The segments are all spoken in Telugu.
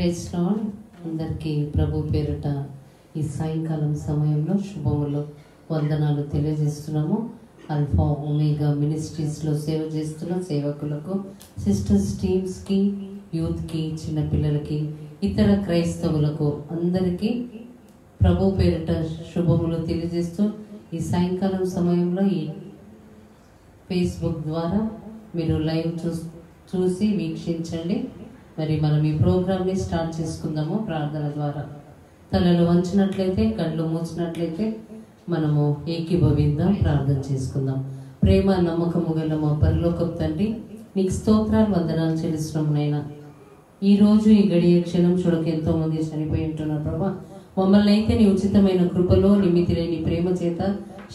ప్రైజ్ లార్డ్ అందరికీ ప్రభు పేరిట ఈ సాయంకాలం సమయంలో శుభములు వందనాలు తెలియజేస్తున్నాము. అల్ఫా ఒమేగా మినిస్ట్రీస్లో సేవ చేస్తున్న సేవకులకు సిస్టర్స్ టీమ్స్కి యూత్కి చిన్నపిల్లలకి ఇతర క్రైస్తవులకు అందరికీ ప్రభు పేరిట శుభములు తెలియజేస్తూ ఈ సాయంకాలం సమయంలో ఈ ఫేస్బుక్ ద్వారా మీరు లైవ్ చూ చూసి వీక్షించండి. మరి మనం ఈ ప్రోగ్రామ్ని స్టార్ట్ చేసుకుందాము ప్రార్థన ద్వారా. తలలు వంచినట్లయితే కళ్ళు మూసినట్లయితే మనము ఏకీభవిద్దాం ప్రార్థన చేసుకుందాం. ప్రేమ నమ్మకము గల మా పరలోకపు తండ్రి నీకు స్తోత్రాలు వందనాలు చెల్లిస్తున్నాం నైనా ఈ రోజు ఈ గడియ క్షణం చూడక ఎంతో మంది చనిపోయి ఉంటున్నారు ప్రభా. మమ్మల్ని అయితే నీ ఉచితమైన కృపలో నిమితి లేని ప్రేమ చేత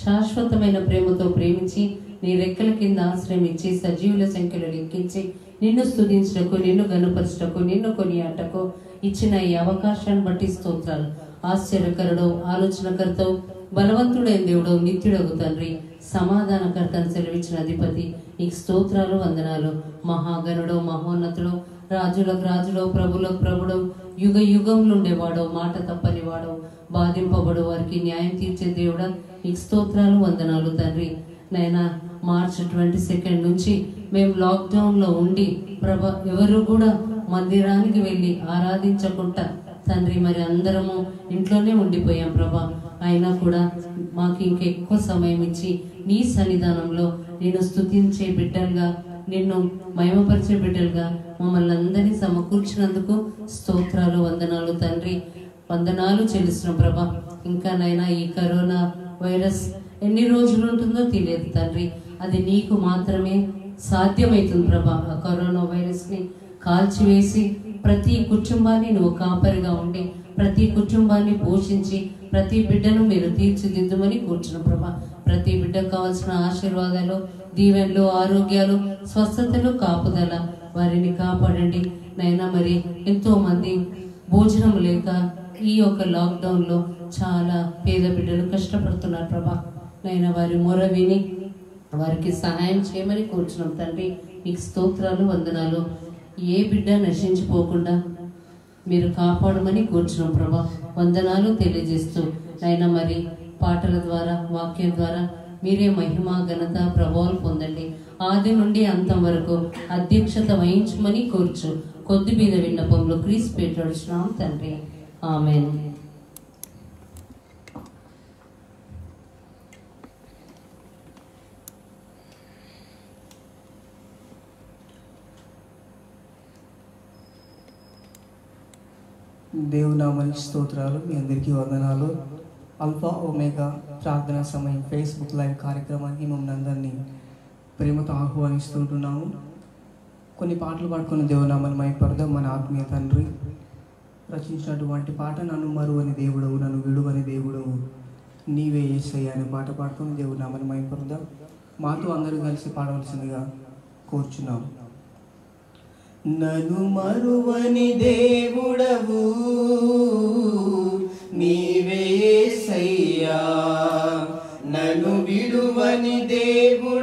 శాశ్వతమైన ప్రేమతో ప్రేమించి నీ రెక్కల కింద ఆశ్రయం ఇచ్చి సజీవుల సంఖ్యలో లెక్కించి నిన్ను స్థుతించటకు నిన్ను గనుపరచటకు నిన్ను కొనియాటకు ఇచ్చిన ఈ అవకాశాన్ని బట్టి స్తోత్రాలు. ఆశ్చర్యకరుడు ఆలోచనకర్తవు బలవంతుడైన దేవుడు నిత్యుడగు తండ్రి సమాధానకర్తను అని సెలవిచ్చిన అధిపతి. నీకు స్తోత్రాలు వందనాలు. మహాగణుడు మహోన్నతుడు రాజులకు రాజులో ప్రభులకు ప్రభుడు యుగ యుగంలో ఉండేవాడు మాట తప్పనివాడు బాధింపబడు వారికి న్యాయం తీర్చే దేవుడా నీకు స్తోత్రాలు వందనాలు తండ్రి. నైనా మార్చ్ ట్వంటీ సెకండ్ నుంచి మేము లాక్డౌన్లో ఉండి ప్రభ ఎవరు కూడా మందిరానికి వెళ్ళి ఆరాధించకుండా తండ్రి మరి అందరము ఇంట్లోనే ఉండిపోయాం ప్రభా. అయినా కూడా మాకు ఇంకెక్కువ సమయం ఇచ్చి నీ సన్నిధానంలో నేను స్తుతించే బిడ్డలుగా నిన్ను మయమపరిచే బిడ్డలుగా మమ్మల్ని అందరినీ సమకూర్చినందుకు స్తోత్రాలు వందనాలు తండ్రి. వందనాలు చెల్లిస్తున్నాం ప్రభా. ఇంకా నైనా ఈ కరోనా వైరస్ ఎన్ని రోజులు ఉంటుందో తెలియదు తండ్రి. అది నీకు మాత్రమే సాధ్యమవుతుంది ప్రభా. ఆ కరోనా వైరస్ని కాల్చివేసి ప్రతి కుటుంబాన్ని నువ్వు కాపరిగా ఉండి ప్రతి కుటుంబాన్ని పోషించి ప్రతి బిడ్డను మీరు తీర్చిదిద్దుమని కూర్చున్న ప్రభా. ప్రతి బిడ్డకు కావాల్సిన ఆశీర్వాదాలు దీవెనలు ఆరోగ్యాలు స్వస్థతలు కాపుదల వారిని కాపాడండి. నైనా మరి ఎంతో మంది భోజనం లేక ఈ యొక్క లాక్డౌన్లో చాలా పేద బిడ్డలు కష్టపడుతున్నారు ప్రభా. నైనా వారి మొర విని వారికి సహాయం చేయమని కూర్చున్నాం. తండ్రి మీకు స్తోత్రాలు వందనాలు. ఏ బిడ్డ నశించిపోకుండా మీరు కాపాడమని కూర్చున్నాం ప్రభా. వందనాలు తెలియజేస్తూ అయినా మరి పాటల ద్వారా వాక్యం ద్వారా మీరే మహిమ ఘనత ప్రభావాలు పొందండి. ఆది నుండి అంతం వరకు అధ్యక్షత వహించమని కూర్చు. కొద్ది మీద విన్నపంలో క్రీస్ పెట్టడుచున్నాం తండ్రి. ఆమె దేవునామని స్తోత్రాలు మీ అందరికీ వందనాలు. అల్ఫా ఒమేగా ప్రార్థనా సమయం ఫేస్బుక్ లైవ్ కార్యక్రమానికి మమ్మల్ని అందరినీ ప్రేమతో ఆహ్వానిస్తుంటున్నాము. కొన్ని పాటలు పాడుకున్న దేవునామని మైపడదాం మన ఆత్మీయ తండ్రి రచించినటువంటి పాట నన్ను మరువని దేవుడవు నన్ను విడువని దేవుడవు. నీవే ఏసయ్య అనే పాట పాడుకొని దేవునామని మైపడదాం మాతో అందరూ కలిసి పాడవలసిందిగా కోరుచున్నాం. నను మరువని దేవుడవు నీవేసయ్యా నను విడువని దేవుడవు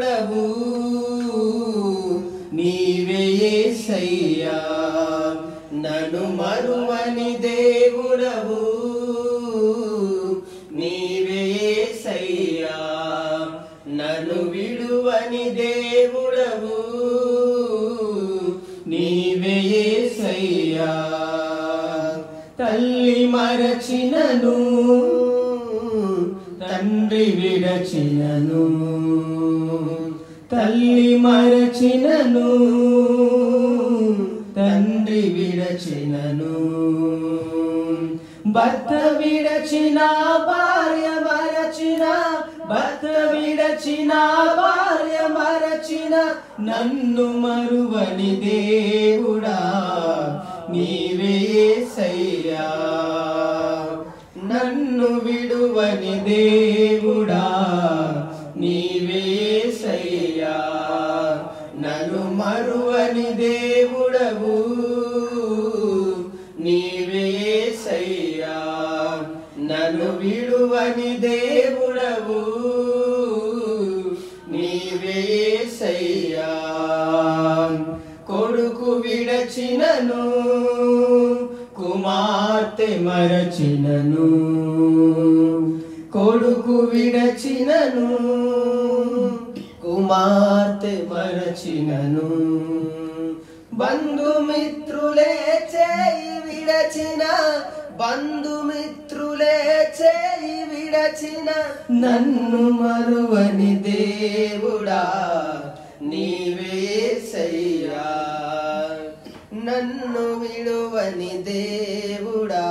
నన్ను విడువని దేవుడా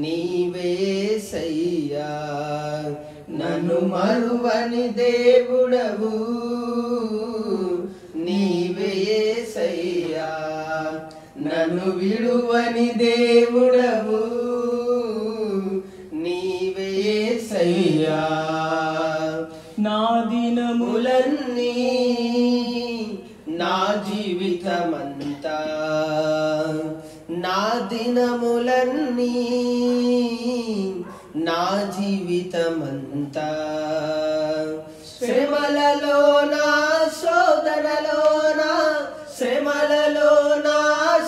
నీవేసయ్యా నన్ను మరువని దేవుడవు నీవేసయ్యా నన్ను విడువని దేవుడవు జీవితమంతా శ్రమలలో నా శోధనలో నా శ్రమలలో నా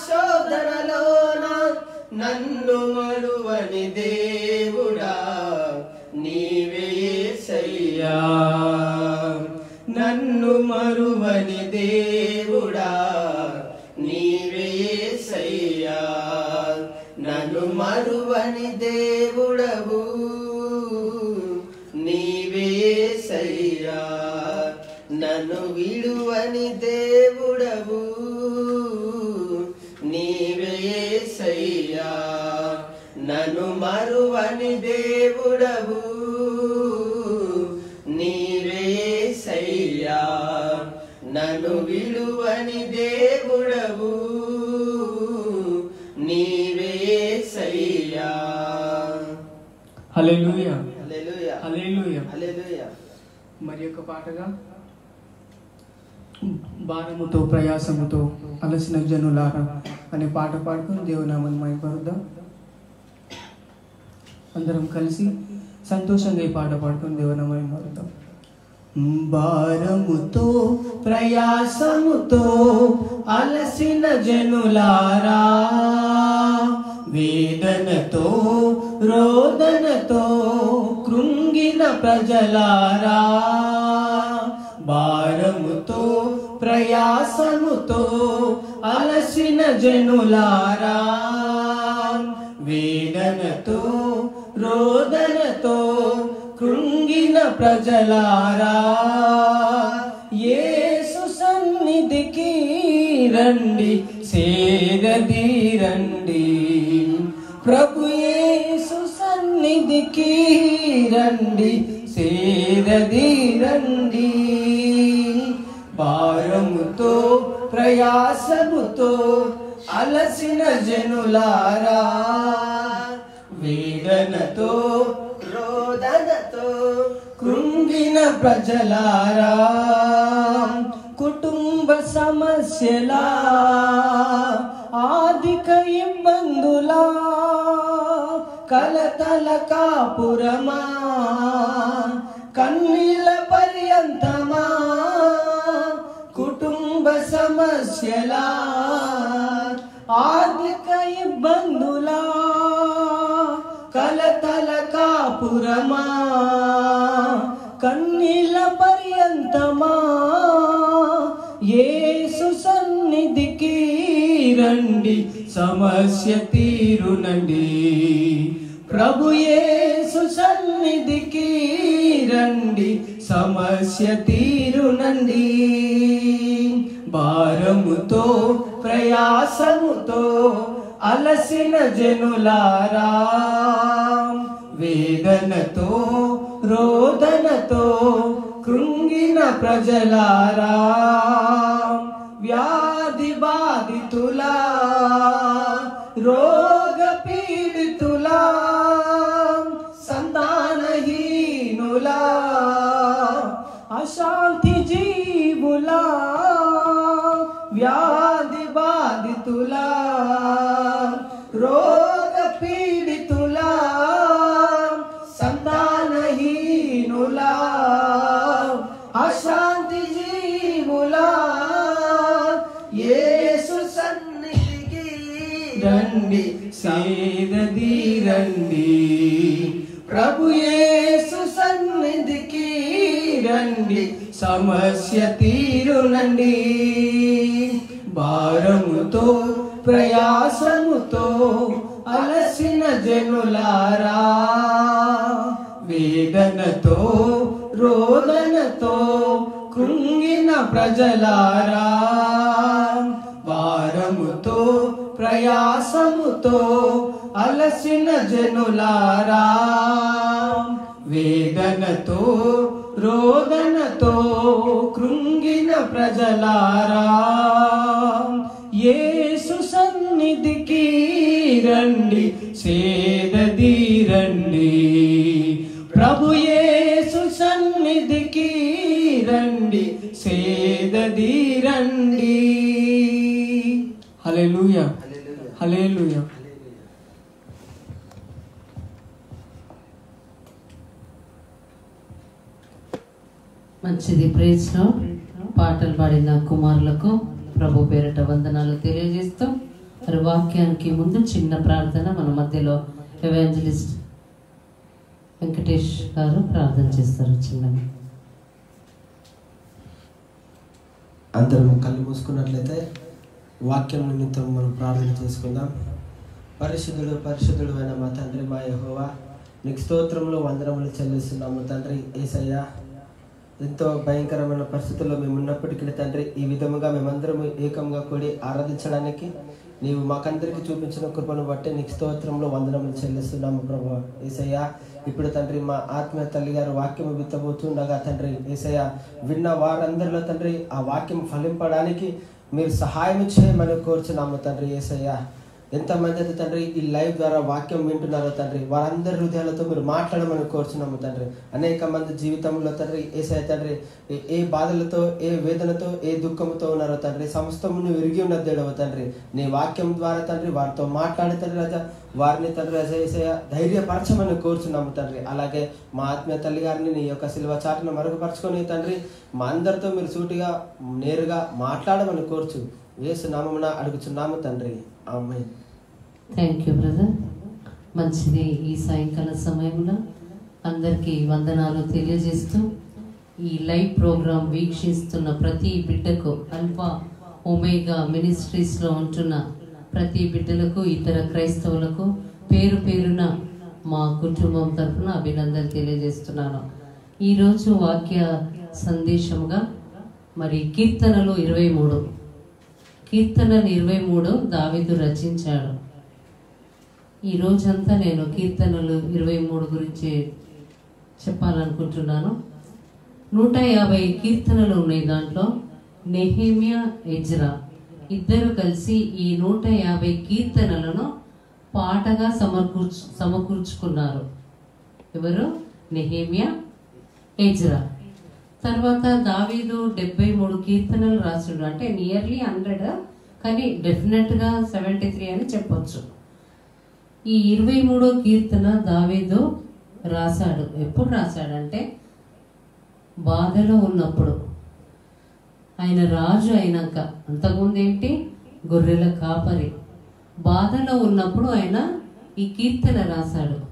శోధనలో నా నన్ను పాటగా? భారముతో ప్రయాసముతో అలసిన జనులారా అనే పాట పాడుకుని దేవునామని మైపరుద్దాం అందరం కలిసి సంతోషంగా ఈ పాట పాడుకుని దేవునామని మారుద్దాం భారముతో ప్రయాసముతో అలసిన జనులారా వేదనతో రోదనతో కృంగిన ప్రజలారా భారముతో ప్రయాసముతో అలసిన జనులారా. వేదనతో రోదనతో కృంగిన ప్రజలారా. ఏసు సన్నిధికి రండి సేరదీరండి ప్రభు ఏసు సన్నిధికి రండి సేదీరండి భారముతో ప్రయాసముతో అలసిన జనులారా. వేదనతో రోదనతో కృంగిన ప్రజలారా. కుటుంబ సమస్యలా ఆర్థిక ఇబ్బందులా కలతల కాపురమా కన్నీల పర్యంతమా కుటుంబ సమస్యలా ఆర్థిక ఇబ్బందులా కలతల కాపురమా కన్నీల పర్యంతమా ఏసు సన్నిధికి రండి సమస్య తీరునండి. ప్రభు యేసు సన్నిధికి రండి సమస్య తీరునండి. భారముతో ప్రయాసముతో అలసిన జనులారా వేదనతో రోదనతో కృంగిన ప్రజలారా వ్యాధి బాధితులా రో అశాంతి జీవులా వ్యాధి బాధితులా రోగ పీడితులా సంతానహీనులా అశాంతి జీవులా ఏసు సన్నిధికి రండి సేదీరండి ప్రభు ఏ రండి సమస్య తీరునండి భారముతో ప్రయాసముతో అలసిన జనులారా. వేదనతో రోదనతో కృంగిన ప్రజలారా. భారముతో ప్రయాసముతో అలసిన జనులారా. వేదనతో రోదనతో కృంగిన ప్రజలారా యేసు సన్నిధికి రండి సేదీరండి ప్రభు యేసు సన్నిధికి రండి సేదీరండి హల్లెలూయా హల్లెలూయా. మంచిది. ప్రేజ్లో పాటలు పాడిన కుమారులకు ప్రభు పేరిట వందనాలు తెలియజేస్తూ మరి వాక్యానికి ముందు చిన్న ప్రార్థన మన మధ్యలో ఎవాంజలిస్ట్ వెంకటేష్ గారు ప్రార్థన చేస్తారు. చిన్నగా. అందరం కళ్ళు మూసుకున్నట్లయితే వాక్యం నిమిత్తం మనం ప్రార్థన చేసుకుందాం. పరిశుద్ధుడు పరిశుద్ధుడు అయిన మా తండ్రి మా యహోవా నీకు స్తోత్రంలో వందనములు చెల్లిస్తున్నాము తండ్రి ఏసయ్యా. ఎంతో భయంకరమైన పరిస్థితుల్లో మేము ఉన్నప్పటికీ తండ్రి ఈ విధముగా మేమందరము ఏకంగా కూడి ఆరాధించడానికి నీవు మాకందరికి చూపించిన కృపను బట్టి నీకు స్తోత్రంలో వందనములు చెల్లిస్తున్నాము ప్రభు. ఏసయ్య ఇప్పుడు తండ్రి మా ఆత్మీయ తల్లి గారు వాక్యం విత్తబోతుండగా తండ్రి ఏసయ్య విన్న వారందరిలో తండ్రి ఆ వాక్యం ఫలింపడానికి మీరు సహాయం చేయమని కోరుచున్నాము తండ్రి ఏసయ్య. ఎంతమంది అయితే తండ్రి ఈ లైవ్ ద్వారా వాక్యం వింటున్నారో తండ్రి వారందరి హృదయాలతో మీరు మాట్లాడమని కోరుచున్నాము తండ్రి. అనేక మంది జీవితంలో తండ్రి ఏసయ్య తండ్రి ఏ- బాధలతో ఏ వేదనతో ఏ దుఃఖంతో ఉన్నారో తండ్రి సమస్తమును విరిగి ఉన్న దేడవ తండ్రి. నీ వాక్యం ద్వారా తండ్రి వారితో మాట్లాడే తండ్రి రాజా వారిని తండ్రి రజ ఏసయ ధైర్యపరచమని కోరుచున్నాము తండ్రి. అలాగే మా ఆత్మీయ తల్లి గారిని నీ యొక్క శిల్వ చాటును మరుగుపరచుకొని తండ్రి మా అందరితో మీరు సూటిగా నేరుగా మాట్లాడమని కోరుచు. వేసు నామమున అడుగుచున్నాము తండ్రి. థ్యాంక్ యూ బ్రదర్ మంచిది ఈ సాయంకాల సమయంలో అందరికీ వందనాలు తెలియజేస్తూ ఈ లైవ్ ప్రోగ్రాం వీక్షిస్తున్న ప్రతి బిడ్డకు అల్ఫా ఒమేగా మినిస్ట్రీస్లో ఉంటున్న ప్రతి బిడ్డలకు ఇతర క్రైస్తవులకు పేరు పేరున మా కుటుంబం తరఫున అభినందనలు తెలియజేస్తున్నాను. ఈరోజు వాక్య సందేశంగా మరి కీర్తనలు ఇరవై మూడు. కీర్తనలు ఇరవై మూడు దావిదు రచించాడు. ఈ రోజంతా నేను కీర్తనలు ఇరవై మూడు గురించి చెప్పాలనుకుంటున్నాను. నూట యాభై కీర్తనలు ఉన్నాయి దాంట్లో. నెహేమియా ఎజ్రా ఇద్దరు కలిసి ఈ నూట యాభై కీర్తనలను పాటగా సమకూర్చు సమకూర్చుకున్నారు. ఎవరు? Nehemiah Ezra. తర్వాత దావీదు డెబ్బై మూడు కీర్తనలు రాసుడు. అంటే నియర్లీ హండ్రెడ్ కానీ డెఫినెట్గా సెవెంటీ త్రీ అని చెప్పొచ్చు. ఈ ఇరవై మూడో కీర్తన దావీదు రాశాడు. ఎప్పుడు రాశాడంటే బాధలో ఉన్నప్పుడు. ఆయన రాజు అయినాక. అంతకుముందు ఏంటి? గొర్రెల కాపరి. బాధలో ఉన్నప్పుడు ఆయన ఈ కీర్తన రాశాడు.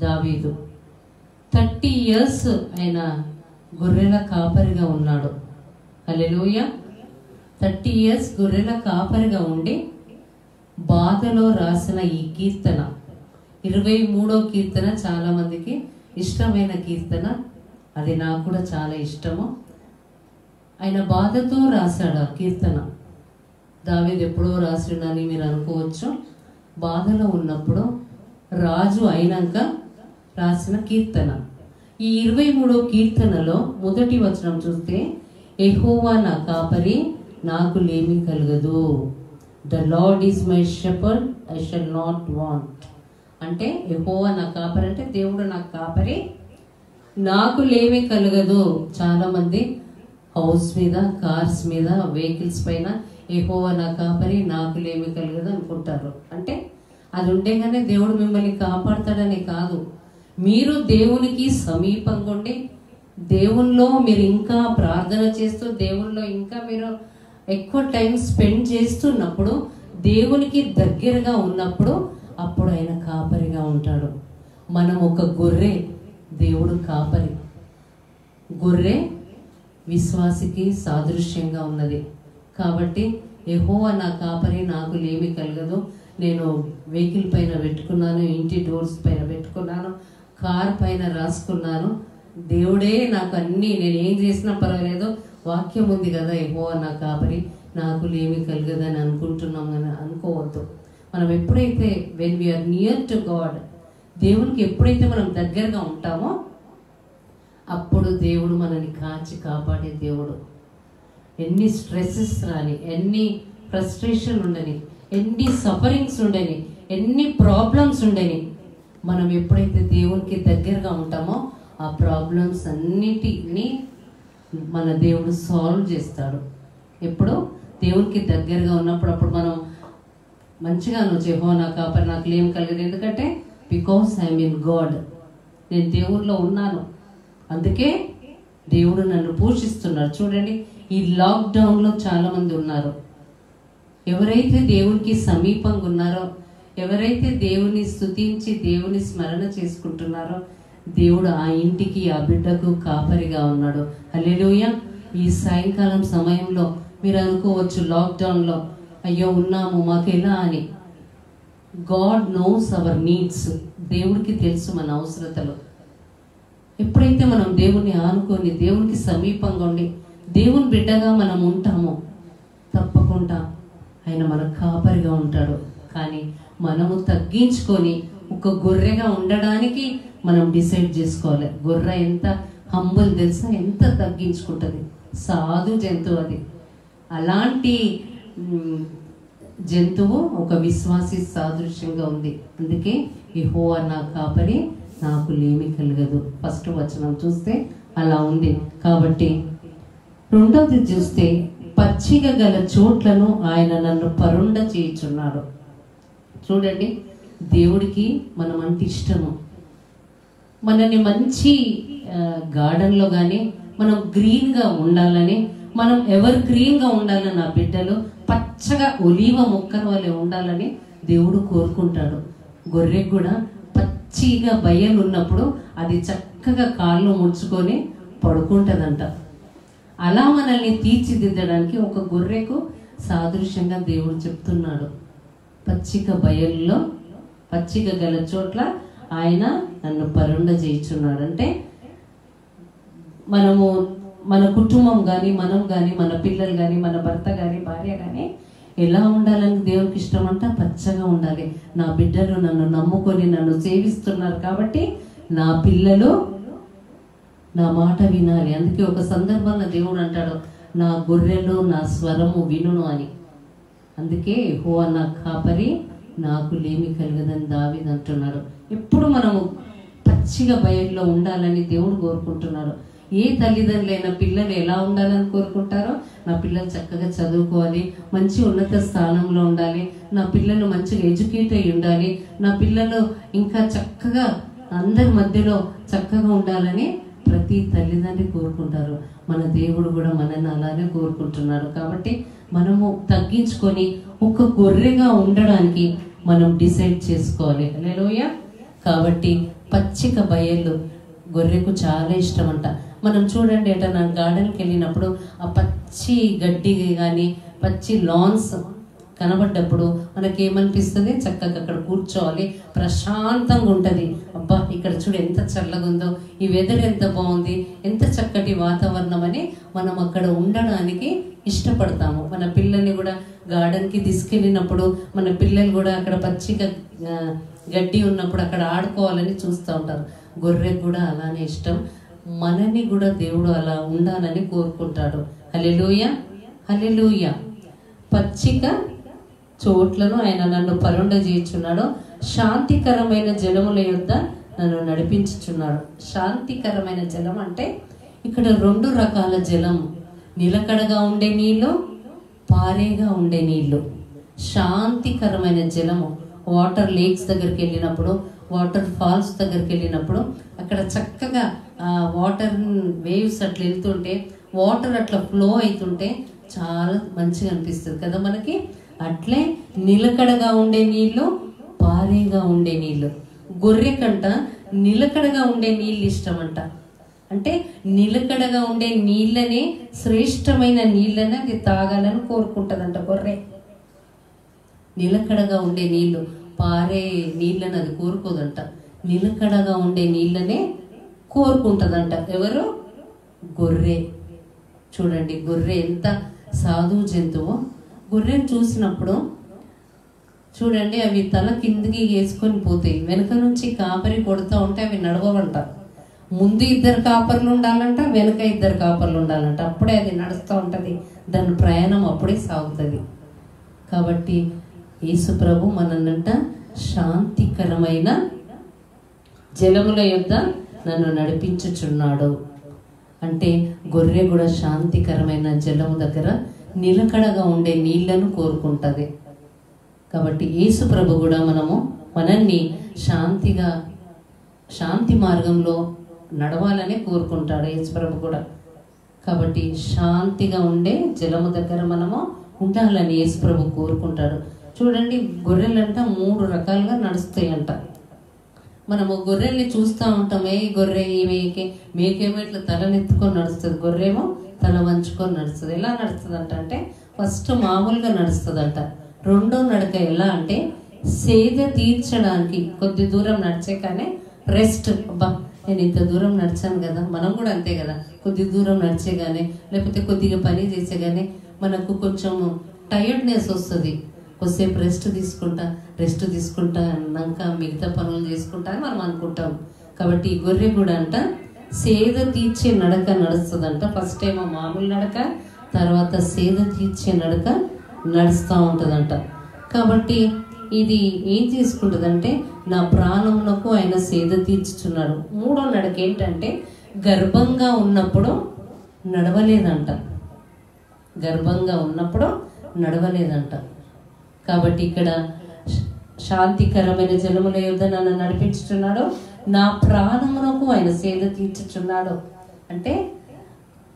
దావీదు. థర్టీ ఇయర్స్ ఆయన గొర్రెల కాపరిగా ఉన్నాడు. అలెలుయ థర్టీ ఇయర్స్ గొర్రెల కాపరిగా ఉండి బాధలో రాసిన ఈ కీర్తన ఇరవై మూడో కీర్తన చాలా మందికి ఇష్టమైన కీర్తన. అది నాకు కూడా చాలా ఇష్టము. ఆయన బాధతో రాశాడు ఆ కీర్తన. దావేది ఎప్పుడో రాసిండని మీరు అనుకోవచ్చు. బాధలో ఉన్నప్పుడు రాజు అయినాక రాసిన కీర్తన. ఈ ఇరవై మూడో కీర్తనలో మొదటి వచనం చూస్తే ఎహోవా నా కాపరి నాకు లేమి కలగదు. The lord is my shepherd I shall not want అంటే ఎహోవా నా కాపరి అంటే దేవుడు నాకు కాపరి నాకు లేమి కలగదు. చాలా మంది హౌస్ మీద కార్స్ మీద వెహికల్స్ పైన ఎహోవా నా కాపరి నాకు లేమి కలగదు అనుకుంటారు. అంటే అది ఉంటేగానే దేవుడు మిమ్మల్ని కాపాడతాడని కాదు. మీరు దేవునికి సమీపంగా ఉండి దేవుల్లో మీరు ఇంకా ప్రార్థన చేస్తూ దేవుల్లో ఇంకా మీరు ఎక్కువ టైం స్పెండ్ చేస్తున్నప్పుడు దేవునికి దగ్గరగా ఉన్నప్పుడు అప్పుడు ఆయన కాపరిగా ఉంటాడు. మనం ఒక గొర్రె దేవుడు కాపరి. గొర్రె విశ్వాసికి సాదృశ్యంగా ఉన్నది. కాబట్టి ఎహోవా నా కాపరి నాకు లేమి కలగదు. నేను వెహికల్ పైన పెట్టుకున్నాను ఇంటి డోర్స్ పైన పెట్టుకున్నాను. కార్ పైన రాసుకున్నాను. దేవుడే నాకు అన్నీ నేను ఏం చేసినా పర్వాలేదు. వాక్యం ఉంది కదా ఏమో నా కాపరి నాకు లేమి కలగదని అనుకుంటున్నాం అని అనుకోవద్దు. మనం ఎప్పుడైతే when we are near to God దేవునికి ఎప్పుడైతే మనం దగ్గరగా ఉంటామో అప్పుడు దేవుడు మనల్ని కాచి కాపాడే దేవుడు. ఎన్ని స్ట్రెస్సెస్ రాని ఎన్ని ఫ్రస్ట్రేషన్ ఉండని ఎన్ని సఫరింగ్స్ ఉండని ఎన్ని ప్రాబ్లమ్స్ ఉండని మనం ఎప్పుడైతే దేవునికి దగ్గరగా ఉంటామో ఆ ప్రాబ్లమ్స్ అన్నిటిని మన దేవుడు సాల్వ్ చేస్తాడు. ఎప్పుడు? దేవునికి దగ్గరగా ఉన్నప్పుడు అప్పుడు మనం మంచిగా నువ్వు చెహో నా కాపరి నాకు లేం కలిగదు. ఎందుకంటే బికాస్ ఐ మీన్ గాడ్ నేను దేవుడిలో ఉన్నాను. అందుకే దేవుడు నన్ను పోషిస్తున్నాడు చూడండి ఈ లాక్డౌన్లో చాలామంది ఉన్నారు. ఎవరైతే దేవునికి సమీపంగా ఉన్నారో ఎవరైతే దేవుని స్తుతించి దేవుని స్మరణ చేసుకుంటున్నారో దేవుడు ఆ ఇంటికి ఆ బిడ్డకు కాపరిగా ఉన్నాడు. అల్లెలుయ ఈ సాయంకాలం సమయంలో మీరు అనుకోవచ్చు లాక్డౌన్లో అయ్యో ఉన్నాము మాకు ఎలా అని? గాడ్ నోస్ అవర్ నీడ్స్ దేవుడికి తెలుసు మన అవసరతలు. ఎప్పుడైతే మనం దేవుని ఆనుకొని దేవునికి సమీపంగా ఉండి దేవుని బిడ్డగా మనం ఉంటామో తప్పకుండా ఆయన మన కాపరిగా ఉంటాడు. కానీ మనము తగ్గించుకొని ఒక గొర్రెగా ఉండడానికి మనం డిసైడ్ చేసుకోవాలి. గొర్రె ఎంత హంబుల్ తెలుసా? ఎంత తగ్గించుకుంటుంది? సాధు జంతువు అది. అలాంటి జంతువు ఒక విశ్వాసి సాదృశ్యంగా ఉంది. అందుకే ఈ హో నా కాపరి నాకు లేమి కలగదు. ఫస్ట్ వచనం చూస్తే అలా ఉంది. కాబట్టి రెండవది చూస్తే పచ్చిక గల చోట్లను ఆయన నన్ను పరుండ చేయుచున్నాడు. చూడండి దేవుడికి మనం అంటే ఇష్టము. మనని మంచి గార్డెన్లో కానీ మనం గ్రీన్గా ఉండాలని మనం ఎవర్ గ్రీన్గా ఉండాలని నా బిడ్డలు పచ్చగా ఒలీవ మొక్కల వల్లే ఉండాలని దేవుడు కోరుకుంటాడు. గొర్రెకు కూడా పచ్చిగా బయలు ఉన్నప్పుడు అది చక్కగా కాళ్ళు ముడుచుకొని పడుకుంటుందంట. అలా మనల్ని తీర్చిదిద్దడానికి ఒక గొర్రెకు సాదృశ్యంగా దేవుడు చెప్తున్నాడు. పచ్చిక బయల్లో పచ్చిక గల చోట్ల ఆయన నన్ను పరుండ చేయించున్నాడు. అంటే మనము మన కుటుంబం కానీ మనం కానీ మన పిల్లలు కానీ మన భర్త కానీ భార్య కానీ ఎలా ఉండాలని దేవునికి ఇష్టం అంటే పచ్చగా ఉండాలి. నా బిడ్డలు నన్ను నమ్ముకొని నన్ను సేవిస్తున్నారు కాబట్టి నా పిల్లలు నా మాట వినాలి. అందుకే ఒక సందర్భంలో దేవుడు అంటాడు నా గొర్రెలు నా స్వరము వినును అని. అందుకే హో నా కాపరి నాకు లేమి కలగదని దావిది అంటున్నాడు. ఎప్పుడు మనము పచ్చిగా బయల్లో ఉండాలని దేవుడు కోరుకుంటున్నాడు. ఏ తల్లిదండ్రులైన పిల్లలు ఎలా ఉండాలని కోరుకుంటారో నా పిల్లలు చక్కగా చదువుకోవాలి మంచి ఉన్నత స్థానంలో ఉండాలి నా పిల్లలు మంచిగా ఎడ్యుకేట్ అయి ఉండాలి నా పిల్లలు ఇంకా చక్కగా అందరి మధ్యలో చక్కగా ఉండాలని ప్రతి తల్లిదండ్రి కోరుకుంటారు. మన దేవుడు కూడా మనల్ని అలానే కోరుకుంటున్నాడు. కాబట్టి మనము తగ్గించుకొని ఒక గొర్రెగా ఉండడానికి మనం డిసైడ్ చేసుకోవాలి. హల్లెలూయ. కాబట్టి పచ్చిక బయళ్ళు గొర్రెకు చాలా ఇష్టం అంట మనం చూడండి ఎటన్నా గార్డెన్కి వెళ్ళినప్పుడు ఆ పచ్చి గడ్డి కానీ పచ్చి లాన్స్ కనబడ్డప్పుడు మనకి ఏమనిపిస్తుంది చక్కగా అక్కడ కూర్చోవాలి. ప్రశాంతంగా ఉంటుంది. అబ్బా ఇక్కడ చూడు ఎంత చల్లగా ఉందో ఈ వెదర్ ఎంత బాగుంది. ఎంత చక్కటి వాతావరణం అని మనం అక్కడ ఉండడానికి ఇష్టపడతాము. మన పిల్లల్ని కూడా గార్డెన్కి తీసుకెళ్ళినప్పుడు మన పిల్లలు కూడా అక్కడ పచ్చిగా గడ్డి ఉన్నప్పుడు అక్కడ ఆడుకోవాలని చూస్తూ ఉంటారు. గొర్రెకు కూడా అలానే ఇష్టం. మనని కూడా దేవుడు అలా ఉండాలని కోరుకుంటాడు. హలెలూయ హలెలూయ పచ్చిక చోట్లను ఆయన నన్ను పరుండ చేయుచున్నాడు శాంతికరమైన జలముల యొద్ద నన్ను నడిపించుచున్నాడు. శాంతికరమైన జలం అంటే ఇక్కడ రెండు రకాల జలం నిలకడగా ఉండే నీళ్ళు పారేగా ఉండే నీళ్ళు. శాంతికరమైన జలము. వాటర్ లేక్స్ దగ్గరికి వెళ్ళినప్పుడు వాటర్ ఫాల్స్ దగ్గరికి వెళ్ళినప్పుడు అక్కడ చక్కగా వాటర్ వేవ్స్ అట్లా వెళ్తుంటే వాటర్ అట్లా ఫ్లో అవుతుంటే చాలా మంచిగా అనిపిస్తుంది కదా మనకి? అట్లే నిలకడగా ఉండే నీళ్ళు పారేగా ఉండే నీళ్ళు గొర్రె కంట నిలకడగా ఉండే నీళ్ళు ఇష్టమంట. అంటే నిలకడగా ఉండే నీళ్ళనే శ్రేష్టమైన నీళ్ళని అది తాగాలని కోరుకుంటుందంట గొర్రె. నిలకడగా ఉండే నీళ్ళు పారే నీళ్ళని అది కోరుకోదంట. నిలకడగా ఉండే నీళ్ళనే కోరుకుంటదంట. ఎవరు? గొర్రె. చూడండి గొర్రె ఎంత సాధువు జంతువు గొర్రెను చూసినప్పుడు చూడండి అవి తల కిందికి వేసుకొని పోతాయి. వెనక నుంచి కాపరి కొడుతూ ఉంటే అవి నడవవంట. ముందు ఇద్దరు కాపర్లు ఉండాలంట వెనక ఇద్దరు కాపర్లు ఉండాలంట. అప్పుడే అది నడుస్తూ ఉంటుంది. దాని ప్రయాణం అప్పుడే సాగుతుంది. కాబట్టి యేసు ప్రభు మనన్నంట శాంతికరమైన జలముల యొద్ద నన్ను నడిపించుచున్నాడు. అంటే గొర్రె కూడా శాంతికరమైన జలము దగ్గర నిలకడగా ఉండే నీళ్ళను కోరుకుంటది. కాబట్టి యేసు ప్రభు కూడా మనము మనల్ని శాంతిగా శాంతి మార్గంలో నడవాలనే కోరుకుంటాడు యేసు ప్రభు కూడా. కాబట్టి శాంతిగా ఉండే జలము దగ్గర మనము ఉండాలని యేసు ప్రభు కోరుకుంటాడు. చూడండి గొర్రెలంట మూడు రకాలుగా నడుస్తాయంట. మనము గొర్రెల్ని చూస్తూ ఉంటాం ఏ గొర్రె ఈ మేకే మేకేమో ఇట్లా తలనెత్తుకొని నడుస్తుంది. గొర్రెమో తల వంచుకొని నడుస్తుంది. ఎలా నడుస్తుందంట అంటే ఫస్ట్ మామూలుగా నడుస్తుందంట. రెండో నడక ఎలా అంటే సేద తీర్చడానికి కొద్ది దూరం నడిచే కానీ రెస్ట్ అబ్బా నేను ఇంత దూరం నడిచాను కదా మనం కూడా అంతే కదా కొద్ది దూరం నడిచే కానీ లేకపోతే కొద్దిగా పని చేసేగానే కానీ మనకు కొంచెం టైర్డ్నెస్ వస్తుంది. కొద్దిసేపు రెస్ట్ తీసుకుంటా రెస్ట్ తీసుకుంటా అన్నాక మిగతా పనులు చేసుకుంటా అని మనం అనుకుంటాం. కాబట్టి ఈ గొర్రె కూడా అంట సేద తీర్చే నడక నడుస్తుందంట. ఫస్ట్ ఏమో మామూలు నడక తర్వాత సేద తీర్చే నడక నడుస్తూ ఉంటుందంట. కాబట్టి ఇది ఏం చేసుకుంటుందంటే నా ప్రాణమునకు ఆయన సేద తీర్చుచున్నాడు. మూడో నడక ఏంటంటే గర్భంగా ఉన్నప్పుడు నడవలేదంట. గర్భంగా ఉన్నప్పుడు నడవలేదంట. కాబట్టి ఇక్కడ శాంతికరమైన జలముల యుద్ధ నన్ను నడిపించుచున్నాడు. నా ప్రాణమునకు ఆయన సేద తీర్చుచున్నాడు. అంటే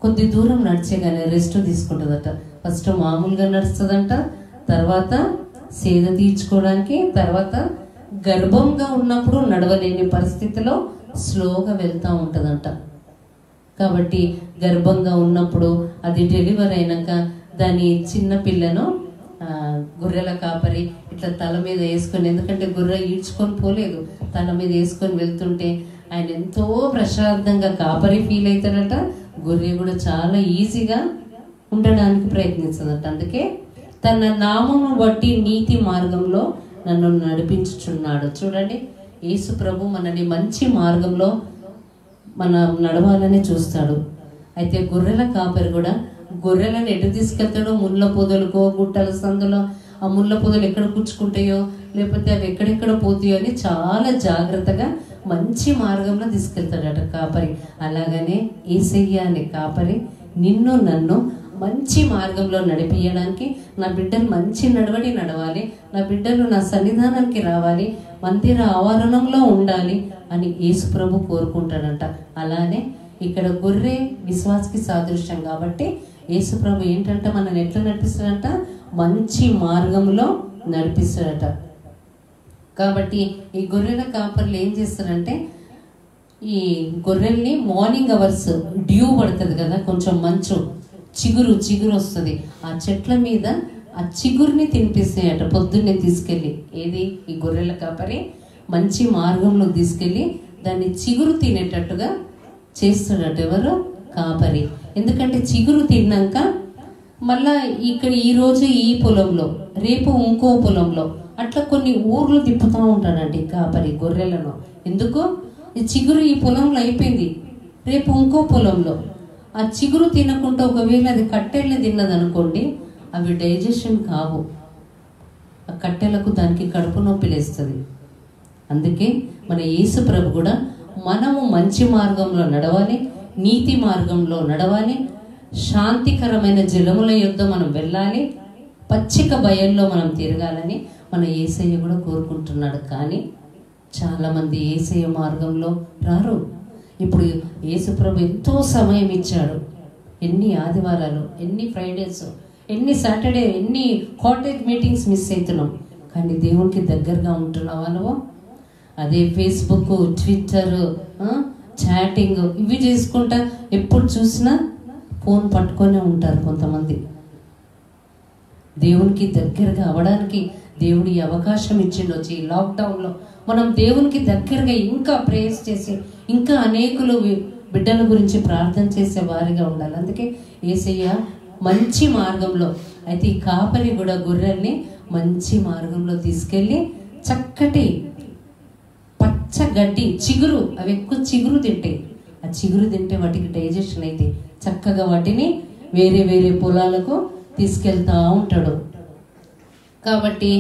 కొద్ది దూరం నడిచేగానే రెస్ట్ తీసుకుంటుందట. ఫస్ట్ మామూలుగా నడుస్తుందంట తర్వాత సేద తీర్చుకోవడానికి తర్వాత గర్భంగా ఉన్నప్పుడు నడవలేని పరిస్థితిలో స్లోగా వెళ్తూ ఉంటుందంట. కాబట్టి గర్భంగా ఉన్నప్పుడు అది డెలివరీ అయినాక దాని చిన్న పిల్లను గొర్రెల కాపరి ఇట్లా తల మీద వేసుకొని ఎందుకంటే గొర్రె ఈడ్చుకొని పోలేదు. తల మీద వేసుకొని వెళ్తుంటే ఆయన ఎంతో ప్రశాంతంగా కాపరి ఫీల్ అవుతాడట గొర్రె కూడా చాలా ఈజీగా ఉండడానికి ప్రయత్నిస్తుందట. అందుకే తన నామము బట్టి నీతి మార్గంలో నన్ను నడిపించుచున్నాడు. చూడండి యేసు ప్రభు మనని మంచి మార్గంలో మన నడవాలని చూస్తాడు. అయితే గొర్రెల కాపరి కూడా గొర్రెలను ఎటు తీసుకెళ్తాడో? ముళ్ళ పొదలకో గుట్టల సందులో ఆ ముళ్ళ పొదలు ఎక్కడ కూర్చుకుంటాయో? లేకపోతే అవి ఎక్కడెక్కడ పోతాయో అని చాలా జాగ్రత్తగా మంచి మార్గంలో తీసుకెళ్తాడట కాపరి. అలాగనే ఏసయ్య అనే కాపరి నిన్ను నన్ను మంచి మార్గంలో నడిపించడానికి నా బిడ్డలు మంచి నడవడి నడవాలి నా బిడ్డలు నా సన్నిధానానికి రావాలి మందిర ఆవరణంలో ఉండాలి అని యేసు ప్రభు కోరుకుంటాడంట. అలానే ఇక్కడ గొర్రె విశ్వాసకి సాదృశ్యం కాబట్టి యేసు ప్రభు ఏంటంటే మనల్ని ఎట్లా నడిపిస్తాడంట? మంచి మార్గంలో నడిపిస్తాడట. కాబట్టి ఈ గొర్రెల కాపర్లు ఏం చేస్తారంటే ఈ గొర్రెల్ని మార్నింగ్ అవర్స్ డ్యూ పడుతుంది కదా కొంచెం మంచు చిగురు చిగురు వస్తుంది. ఆ చెట్ల మీద ఆ చిగురుని తినిపిస్తాయట పొద్దున్నే తీసుకెళ్ళి. ఏది? ఈ గొర్రెల కాపరి మంచి మార్గంలో తీసుకెళ్ళి దాన్ని చిగురు తినేటట్టుగా చేస్తాడట ఎవరు? కాపరి. ఎందుకంటే చిగురు తిన్నాక మళ్ళా ఇక్కడ ఈరోజు ఈ పొలంలో రేపు ఇంకో పొలంలో అట్లా కొన్ని ఊర్లు తిప్పుతూ ఉంటాడండి కాపరి గొర్రెలను. ఎందుకు? ఈ చిగురు ఈ పొలంలో అయిపోయింది. రేపు ఇంకో పొలంలో. ఆ చిగురు తినకుండా ఒకవేళ అది కట్టెల్ని తిన్నదనుకోండి అవి డైజెషన్ కావు. ఆ కట్టెలకు దానికి కడుపు నొప్పి లేస్తుంది. అందుకే మన యేసు ప్రభు కూడా మనము మంచి మార్గంలో నడవాలి నీతి మార్గంలో నడవాలి. శాంతికరమైన జలముల యుద్ధ మనం వెళ్ళాలి. పచ్చిక భయంలో మనం తిరగాలని మన ఏసయ్య కూడా కోరుకుంటున్నాడు. కానీ చాలామంది ఏసయ్య మార్గంలో రారు. ఇప్పుడు యేసుప్రభు ఎంతో సమయం ఇచ్చాడు. ఎన్ని ఆదివారాలు ఎన్ని ఫ్రైడేస్ ఎన్ని సాటర్డే ఎన్ని కాటేజ్ మీటింగ్స్ మిస్ అవుతున్నాం కానీ దేవునికి దగ్గరగా ఉంటున్నావా నువ్వు? అదే ఫేస్బుక్ ట్విట్టర్ చాటింగ్ ఇవి చేసుకుంటా ఎప్పుడు చూసినా ఫోన్ పట్టుకొనే ఉంటారు కొంతమంది. దేవునికి దగ్గరగా అవ్వడానికి దేవుడు అవకాశం ఇచ్చిండు వచ్చి ఈ లాక్డౌన్లో మనం దేవునికి దగ్గరగా ఇంకా ప్రేయర్స్ చేసి ఇంకా అనేకులు బిడ్డల గురించి ప్రార్థన చేసే వారిగా ఉండాలి. అందుకే ఏసయ్య మంచి మార్గంలో అయితే ఈ కాపరి కూడా గొర్రెల్ని మంచి మార్గంలో తీసుకెళ్ళి చక్కటి పచ్చ గడ్డి చిగురు అవి ఎక్కువ చిగురు తింటాయి. ఆ చిగురు తింటే వాటికి డైజెషన్ అయితే చక్కగా వాటిని వేరే వేరే పొలాలకు తీసుకెళ్తా ఉంటాడు. కాబట్టి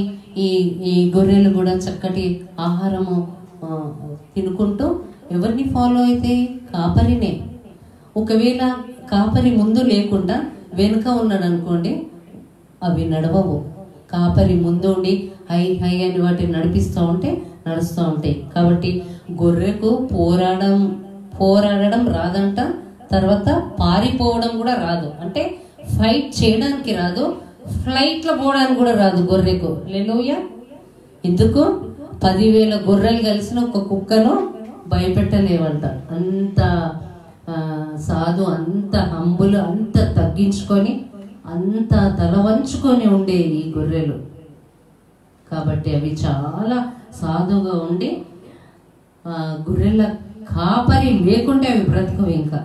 ఈ ఈ గొర్రెలు కూడా చక్కటి ఆహారము తినుకుంటూ ఎవరిని ఫాలో అయితే కాపరినే. ఒకవేళ కాపరి ముందు లేకుండా వెనుక ఉన్నాడు అనుకోండి అవి నడవవు. కాపరి ముందు ఉండి హై హై అని వాటిని నడిపిస్తూ ఉంటే నడుస్తూ ఉంటాయి. కాబట్టి గొర్రెకు పోరాడడం పోరాడడం రాదంట. తర్వాత పారిపోవడం కూడా రాదు. అంటే ఫైట్ చేయడానికి రాదు. ఫ్లైట్లో పోవడానికి కూడా రాదు గొర్రెకు. లేలోయ ఎందుకు? పదివేల గొర్రెలు కలిసిన ఒక కుక్కను భయపెట్టలేవంట. అంత సాధు అంత హంబులు అంత తగ్గించుకొని అంత తల వంచుకొని ఉండే ఈ గొర్రెలు. కాబట్టి అవి చాలా సాధువుగా ఉండి గొర్రెల కాపరి లేకుంటే అవి బ్రతకవు ఇంకా.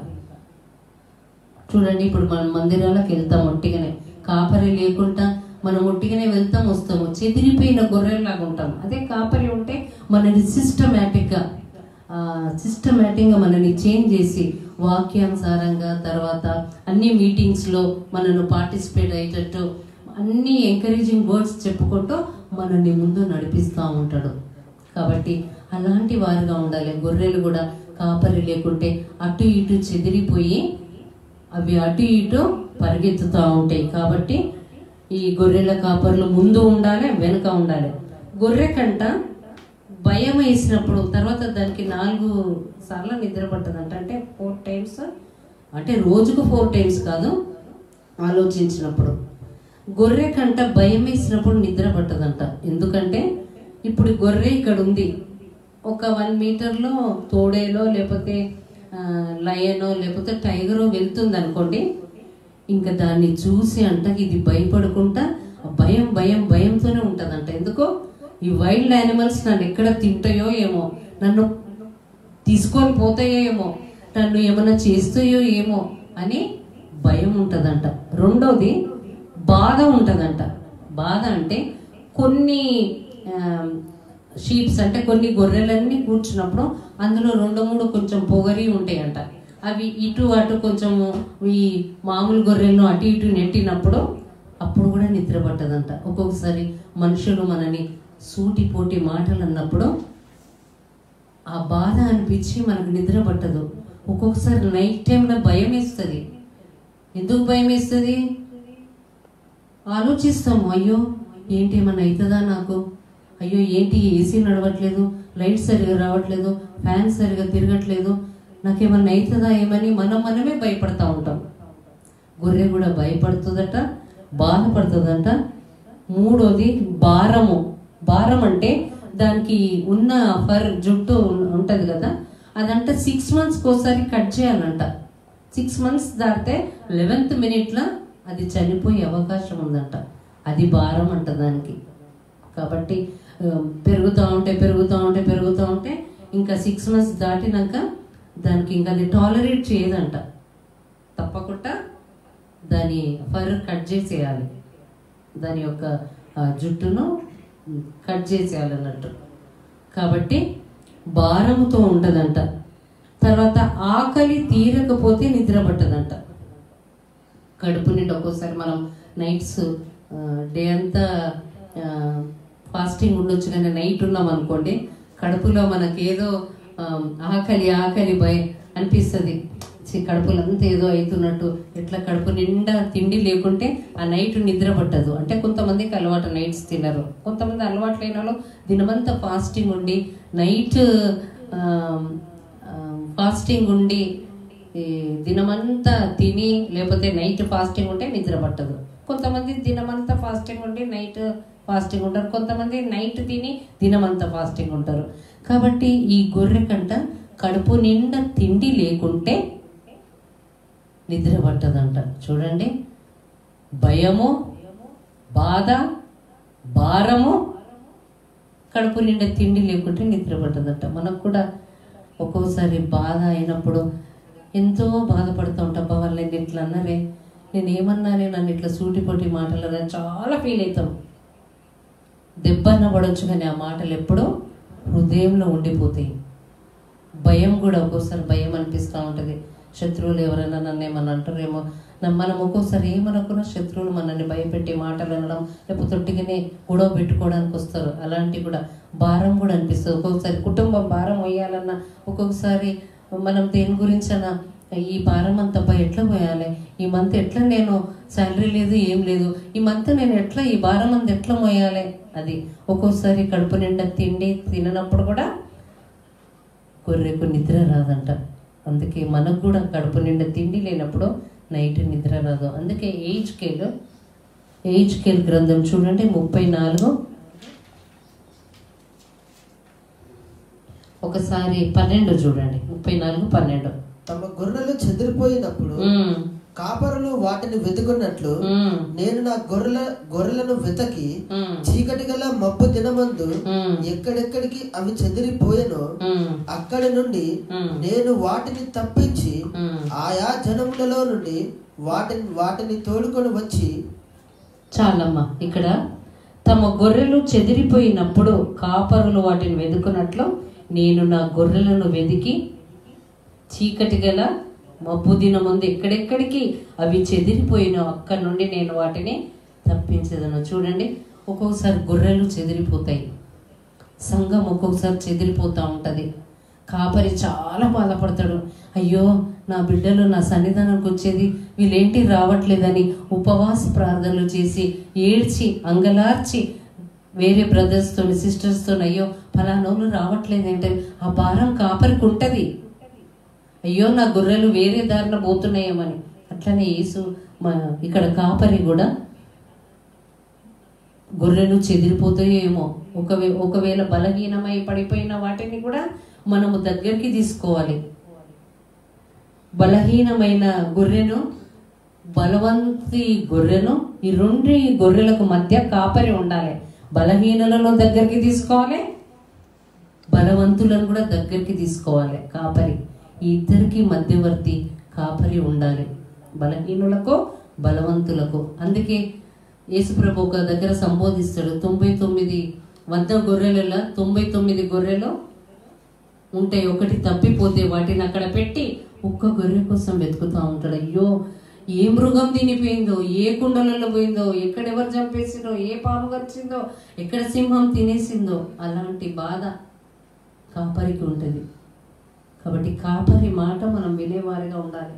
చూడండి ఇప్పుడు మనం మందిరాలకు వెళ్తాం ఒట్టిగానే. కాపరి లేకుండా మనం ఒట్టిగానే వెళ్తాం వస్తాము. చెదిరిపోయిన గొర్రెల్లాగా ఉంటాం. అదే కాపరి ఉంటే మనని సిస్టమేటిక్గా సిస్టమేటిక్గా మనని చేంజ్ చేసి వాక్యానుసారంగా తర్వాత అన్ని మీటింగ్స్లో మనను పార్టిసిపేట్ అయ్యేటట్టు అన్ని ఎంకరేజింగ్ వర్డ్స్ చెప్పుకుంటూ మనల్ని ముందు నడిపిస్తూ ఉంటాడు. కాబట్టి అలాంటి వారుగా ఉండాలి. గొర్రెలు కూడా కాపరి లేకుంటే అటు ఇటు చెదిరిపోయి అవి అటు ఇటు పరిగెత్తుతూ ఉంటాయి. కాబట్టి ఈ గొర్రెల కాపర్లు ముందు ఉండాలి వెనుక ఉండాలి. గొర్రె కంట భయం వేసినప్పుడు తర్వాత దానికి నాలుగు సార్లు నిద్ర పట్టదంట అంటే ఫోర్ టైమ్స్ అంటే రోజుకు ఫోర్ టైమ్స్ కాదు ఆలోచించినప్పుడు. గొర్రె కంట భయం వేసినప్పుడు నిద్ర పట్టదంట. ఎందుకంటే ఇప్పుడు గొర్రె ఇక్కడ ఉంది. ఒక వన్ మీటర్లో తోడేలో లేకపోతే లయనో లేకపోతే టైగరో వెళ్తుంది అనుకోండి ఇంకా దాన్ని చూసి అంట ఇది భయపడకుండా భయం భయం భయంతోనే ఉంటుందంట. ఎందుకో ఈ వైల్డ్ యానిమల్స్ నన్ను ఎక్కడ తింటాయో ఏమో నన్ను తీసుకొని పోతాయో ఏమో నన్ను ఏమైనా చేస్తాయో ఏమో అని భయం ఉంటుందంట. రెండోది బాధ ఉంటుందంట. బాధ అంటే కొన్ని షీప్స్ అంటే కొన్ని గొర్రెలన్నీ కూర్చున్నప్పుడు అందులో రెండు మూడు కొంచెం పొగరి ఉంటాయంట. అవి ఇటు అటు కొంచెం ఈ మామూలు గొర్రెలను అటు ఇటు నెట్టినప్పుడు అప్పుడు కూడా నిద్ర పట్టదంట. ఒక్కొక్కసారి మనుషులు మనని సూటిపోటి మాటలు అన్నప్పుడు ఆ బాధ అనిపించి మనకు నిద్ర పట్టదు. ఒక్కొక్కసారి నైట్ టైంలో భయం వేస్తుంది ఎందుకు భయం వేస్తుంది ఆలోచిస్తాము అయ్యో ఏంటి ఏమన్నా అవుతుందా నాకు? అయ్యో ఏంటి ఏసీ నడవట్లేదు? లైట్ సరిగా రావట్లేదు? ఫ్యాన్ సరిగా తిరగట్లేదు? నాకేమన్నా అవుతుందా ఏమని మనం మనమే భయపడతా ఉంటాం. గొర్రె కూడా భయపడుతుందట బాధపడుతుందట. మూడోది భారము. భారం అంటే దానికి ఉన్న ఫర్ జుట్టు ఉంటుంది కదా అదంట సిక్స్ మంత్స్కి ఒకసారి కట్ చేయాలంట. సిక్స్ మంత్స్ దాటితే లెవెన్త్ మినిట్లో అది చనిపోయే అవకాశం ఉందంట. అది భారం అంట దానికి. కాబట్టి పెరుగుతూ ఉంటే పెరుగుతూ ఉంటే పెరుగుతూ ఉంటే ఇంకా సిక్స్ మంత్స్ దాటినాక దానికి ఇంకా అది టాలరేట్ చేయదంట. తప్పకుండా దాని ఫర్ కట్ చేసేయాలి. దాని యొక్క జుట్టును కట్ చేసేయాలి అన్నట్టు. కాబట్టి భారంతో ఉండదంట తర్వాత ఆకలి తీరకపోతే నిద్ర పట్టదంట. కడుపు నిండి ఒక్కోసారి మనం నైట్స్ డే అంతా ఫాస్టింగ్ ఉండొచ్చు కానీ నైట్ ఉన్నాం అనుకోండి కడుపులో మనకి ఏదో ఆకలి ఆకలి భయ అనిపిస్తుంది. కడుపులో అంతా ఏదో అవుతున్నట్టు ఎట్లా కడుపు నిండా తిండి లేకుంటే ఆ నైట్ నిద్ర పట్టదు. అంటే కొంతమందికి అలవాటు నైట్స్ తినరు. కొంతమంది అలవాటు లేని వాళ్ళు దినమంతా ఫాస్టింగ్ ఉండి నైట్ ఫాస్టింగ్ ఉండి ఈ దినమంతా తిని లేకపోతే నైట్ ఫాస్టింగ్ ఉంటే నిద్ర పట్టదు. కొంతమంది దినమంతా ఫాస్టింగ్ ఉండి నైట్ ఫాస్టింగ్ ఉంటారు. కొంతమంది నైట్ తిని దినమంతా ఫాస్టింగ్ ఉంటారు. కాబట్టి ఈ గొర్రె కంట కడుపు నిండా తిండి లేకుంటే నిద్ర పట్టదంట. చూడండి. భయము బాధ భారము కడుపు నిండా తిండి లేకుంటే నిద్ర పట్టదంట. మనకు కూడా ఒక్కోసారి బాధ అయినప్పుడు ఎంతో బాధపడుతూ ఉంటాం అబ్బా వాళ్ళు నేను ఇట్లా అన్నారే నేను ఏమన్నానే నన్ను ఇట్లా సూటిపోటి మాటలు అన్నారని చాలా ఫీల్ అవుతాం. దెబ్బ అన్న కానీ ఆ మాటలు ఎప్పుడో హృదయంలో ఉండిపోతాయి. భయం కూడా ఒక్కోసారి భయం అనిపిస్తూ ఉంటుంది. శత్రువులు ఎవరైనా నన్ను ఏమన్నా అంటారేమో మనం ఒక్కోసారి ఏమనుకున్నా శత్రువులు మనల్ని భయపెట్టి మాటలు అనడం లేకపోతే తొట్టిగానే గొడవ పెట్టుకోవడానికి వస్తారు. అలాంటివి కూడా భారం కూడా అనిపిస్తుంది. ఒక్కొక్కసారి కుటుంబం భారం వేయాలన్నా ఒక్కొక్కసారి మనం దేని గురించైనా ఈ భారం అంతా ఎట్లా పోయాలి? ఈ మంత్ ఎట్లా నేను శాలరీ లేదు ఏం లేదు? ఈ మంత్ నేను ఎట్లా ఈ భారం అంత ఎట్లా మోయాలి? అది ఒక్కోసారి కడుపు నిండా తిండి తిననప్పుడు కూడా గొర్రెకు నిద్ర రాదంట. అందుకే మనకు కూడా కడుపు నిండా తిండి లేనప్పుడు నైట్ నిద్ర రాదు. అందుకే ఏజ్ స్కేల్ ఏజ్ స్కేల్ గ్రంథం చూడండి ముప్పై నాలుగు. ఒకసారి పన్నెండు చూడండి. ముప్పై నాలుగు పన్నెండు. తమ గొర్రెలు చెదిరిపోయినప్పుడు కాపరులు వాటిని వెతుకున్నట్లు నేను నా గొర్రెల గొర్రెలను వెతకి చీకటి గల మబ్బు దినమందు ఉమ్, ఎక్కడెక్కడికి అవి చెదిరిపోయెనో అక్కడి నుండి నేను వాటిని తప్పించి. ఆయా జనములలో నుండి వాటిని వాటిని తోడుకొని వచ్చి చాలమ్మా ఇక్కడ తమ గొర్రెలు చెదిరిపోయినప్పుడు కాపరులు వాటిని వెతుకున్నట్లు నేను నా గొర్రెలను వెతికి చీకటి గల మబ్బు దిన ముందు ఎక్కడెక్కడికి అవి చెదిరిపోయిన అక్కడి నుండి నేను వాటిని తప్పించదను. చూడండి ఒక్కొక్కసారి గొర్రెలు చెదిరిపోతాయి. సంఘం ఒక్కొక్కసారి చెదిరిపోతూ ఉంటుంది. కాపరి చాలా బాధపడతాడు. అయ్యో నా బిడ్డలు నా సన్నిధానానికి వచ్చేది వీళ్ళేంటి రావట్లేదని ఉపవాస ప్రార్థనలు చేసి ఏడ్చి అంగలార్చి వేరే బ్రదర్స్తో సిస్టర్స్తో అయ్యో ఫలానోళ్ళు రావట్లేదంటే ఆ భారం కాపరికి ఉంటుంది అయ్యో నా గొర్రెలు వేరే దారిన పోతున్నాయేమని. అట్లనే యేసు మా ఇక్కడ కాపరి కూడా గొర్రెలు చెదిరిపోతాయేమో. ఒకవే ఒకవేళ బలహీనమై పడిపోయిన వాటిని కూడా మనము దగ్గరికి తీసుకోవాలి. బలహీనమైన గొర్రెను బలవంతి గొర్రెను ఈ రెండు గొర్రెలకు మధ్య కాపరి ఉండాలి. బలహీనులను దగ్గరికి తీసుకోవాలి. బలవంతులను కూడా దగ్గరికి తీసుకోవాలి. కాపరి. ఈ ఇద్దరికి మధ్యవర్తి కాపరి ఉండాలి. బలహీనులకు బలవంతులకు. అందుకే యేసుప్రభు ఒక దగ్గర సంబోధిస్తాడు. తొంభై తొమ్మిది వంద గొర్రెలలో తొంభై తొమ్మిది గొర్రెలు ఉంటాయి. ఒకటి తప్పిపోతే వాటిని అక్కడ పెట్టి ఒక్క గొర్రె కోసం వెతుకుతూ ఉంటాడు. అయ్యో ఏ మృగం తినిపోయిందో ఏ కుండలలో పోయిందో ఎక్కడెవరు చంపేసిందో ఏ పాము వచ్చిందో ఎక్కడ సింహం తినేసిందో అలాంటి బాధ కాపరికి ఉంటుంది. కాబట్టి కాపరి మాట మనం వినేవారిగా ఉండాలి.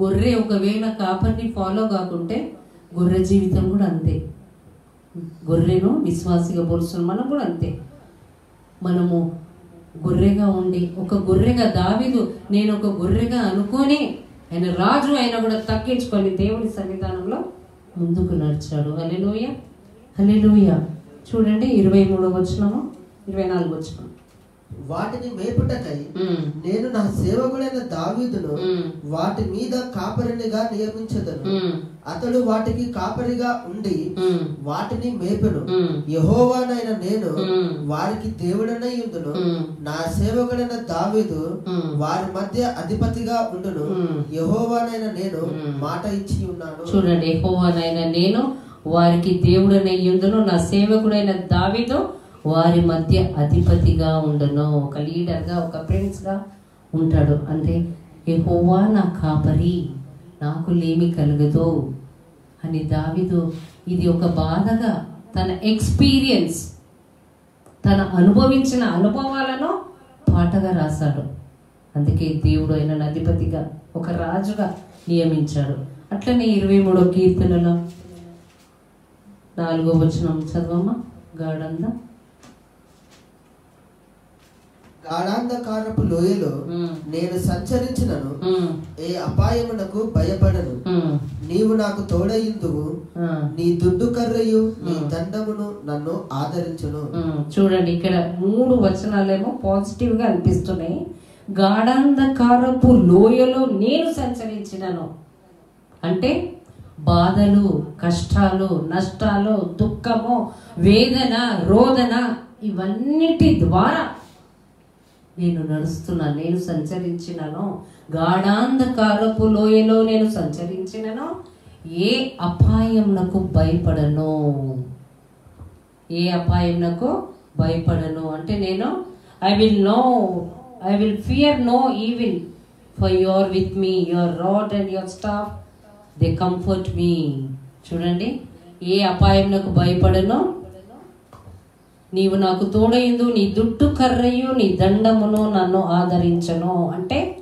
గొర్రె ఒకవేళ కాపరిని ఫాలో కాకుంటే గొర్రె జీవితం కూడా అంతే. గొర్రెను విశ్వాసిగా పోలుస్తున్న మనం కూడా అంతే. మనము గొర్రెగా ఉండి ఒక గొర్రెగా దావిదు నేను ఒక గొర్రెగా అనుకొని ఆయన రాజు అయినా కూడా తగ్గించుకొని దేవుని సన్నిధానంలో ముందుకు నడిచాడు. హల్లెలూయ. హల్లెలూయ. చూడండి ఇరవై మూడో వచ్చినాము ఇరవై నాలుగు వచ్చినాము వాటిని మేపుటకై నేను నా సేవకుడైన దావీదును వాటి మీద కాపరినిగా నియమించదను. అతడు వాటికి కాపరిగా ఉండి వాటిని మేపెను. యహోవానైన నేను వారికి దేవుడనై ఉండును. నా సేవకుడైన దావీదు. వారి మధ్య అధిపతిగా ఉండును. యహోవానైన నేను. మాట ఇచ్చి ఉన్నాను. చూడండి యెహోవానైన నేను వారికి దేవుడనయ్యుందును నా సేవకుడైన దావీదు వారి మధ్య అధిపతిగా ఉండను. ఒక లీడర్గా ఒక ప్రిన్స్గా ఉంటాడు. అంటే ఎహోవా నా కాపరి నాకు లేమి కలగదు. అని దావిదో ఇది ఒక బాధగా తన ఎక్స్పీరియన్స్ తన అనుభవించిన అనుభవాలను పాటగా రాశాడు. అందుకే దేవుడు ఆయన అధిపతిగా ఒక రాజుగా నియమించాడు. అట్లనే ఇరవై మూడో కీర్తనలో నాలుగో వచనం చదవమ్మా గాఢందా గాఢాంధకారపు లోయలో నేను సంచరించినను. ఏ అపాయమునకు భయపడను. నీవు నాకు తోడయిందువు. నీ దుడ్డు కర్రయు నీ. దండమును నన్ను ఆదరించును. చూడండి ఇక్కడ మూడు వచనాలేమో పాజిటివ్గా అనిపిస్తున్నాయి. గాఢాంధకారపు లోయలో నేను సంచరించినను. అంటే బాధలు కష్టాలు నష్టాలు దుఃఖము వేదన రోదన ఇవన్నిటి ద్వారా నేను నడుస్తున్నాను నేను సంచరించినను. గాఢాంధకారపు లోయలో నేను సంచరించినను. ఏ అపాయంనకు భయపడను? ఏ అపాయంనకు భయపడను? అంటే నేను I will no I will fear no evil for your with me your rod and your staff they comfort me చూడండి ఏ అపాయంనకు భయపడను? నీవు నాకు తోడయిందు నీ దుడ్డు కర్రయు నీ దండమును నన్ను ఆదరించను. అంటే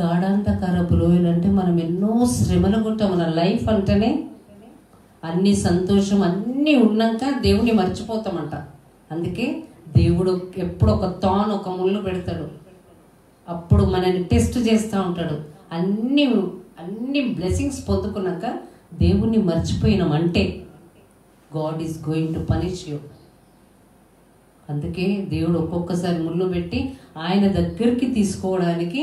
గాఢాంతకరపు లోయలు అంటే మనం ఎన్నో శ్రమలు గుట్టాం మన లైఫ్ అంటేనే అన్ని సంతోషం అన్నీ ఉన్నాక దేవుని మర్చిపోతామంట. అందుకే దేవుడు ఎప్పుడు ఒక తాను ఒక ముళ్ళు పెడతాడు. అప్పుడు మనల్ని టెస్ట్ చేస్తూ ఉంటాడు. అన్ని అన్ని బ్లెస్సింగ్స్ పొందుకున్నాక దేవుణ్ణి మర్చిపోయినాం. అంటే God is going to punish you అందుకే దేవుడు ఒక్కొక్కసారి ముళ్ళు పెట్టి ఆయన దగ్గరికి తీసుకోవడానికి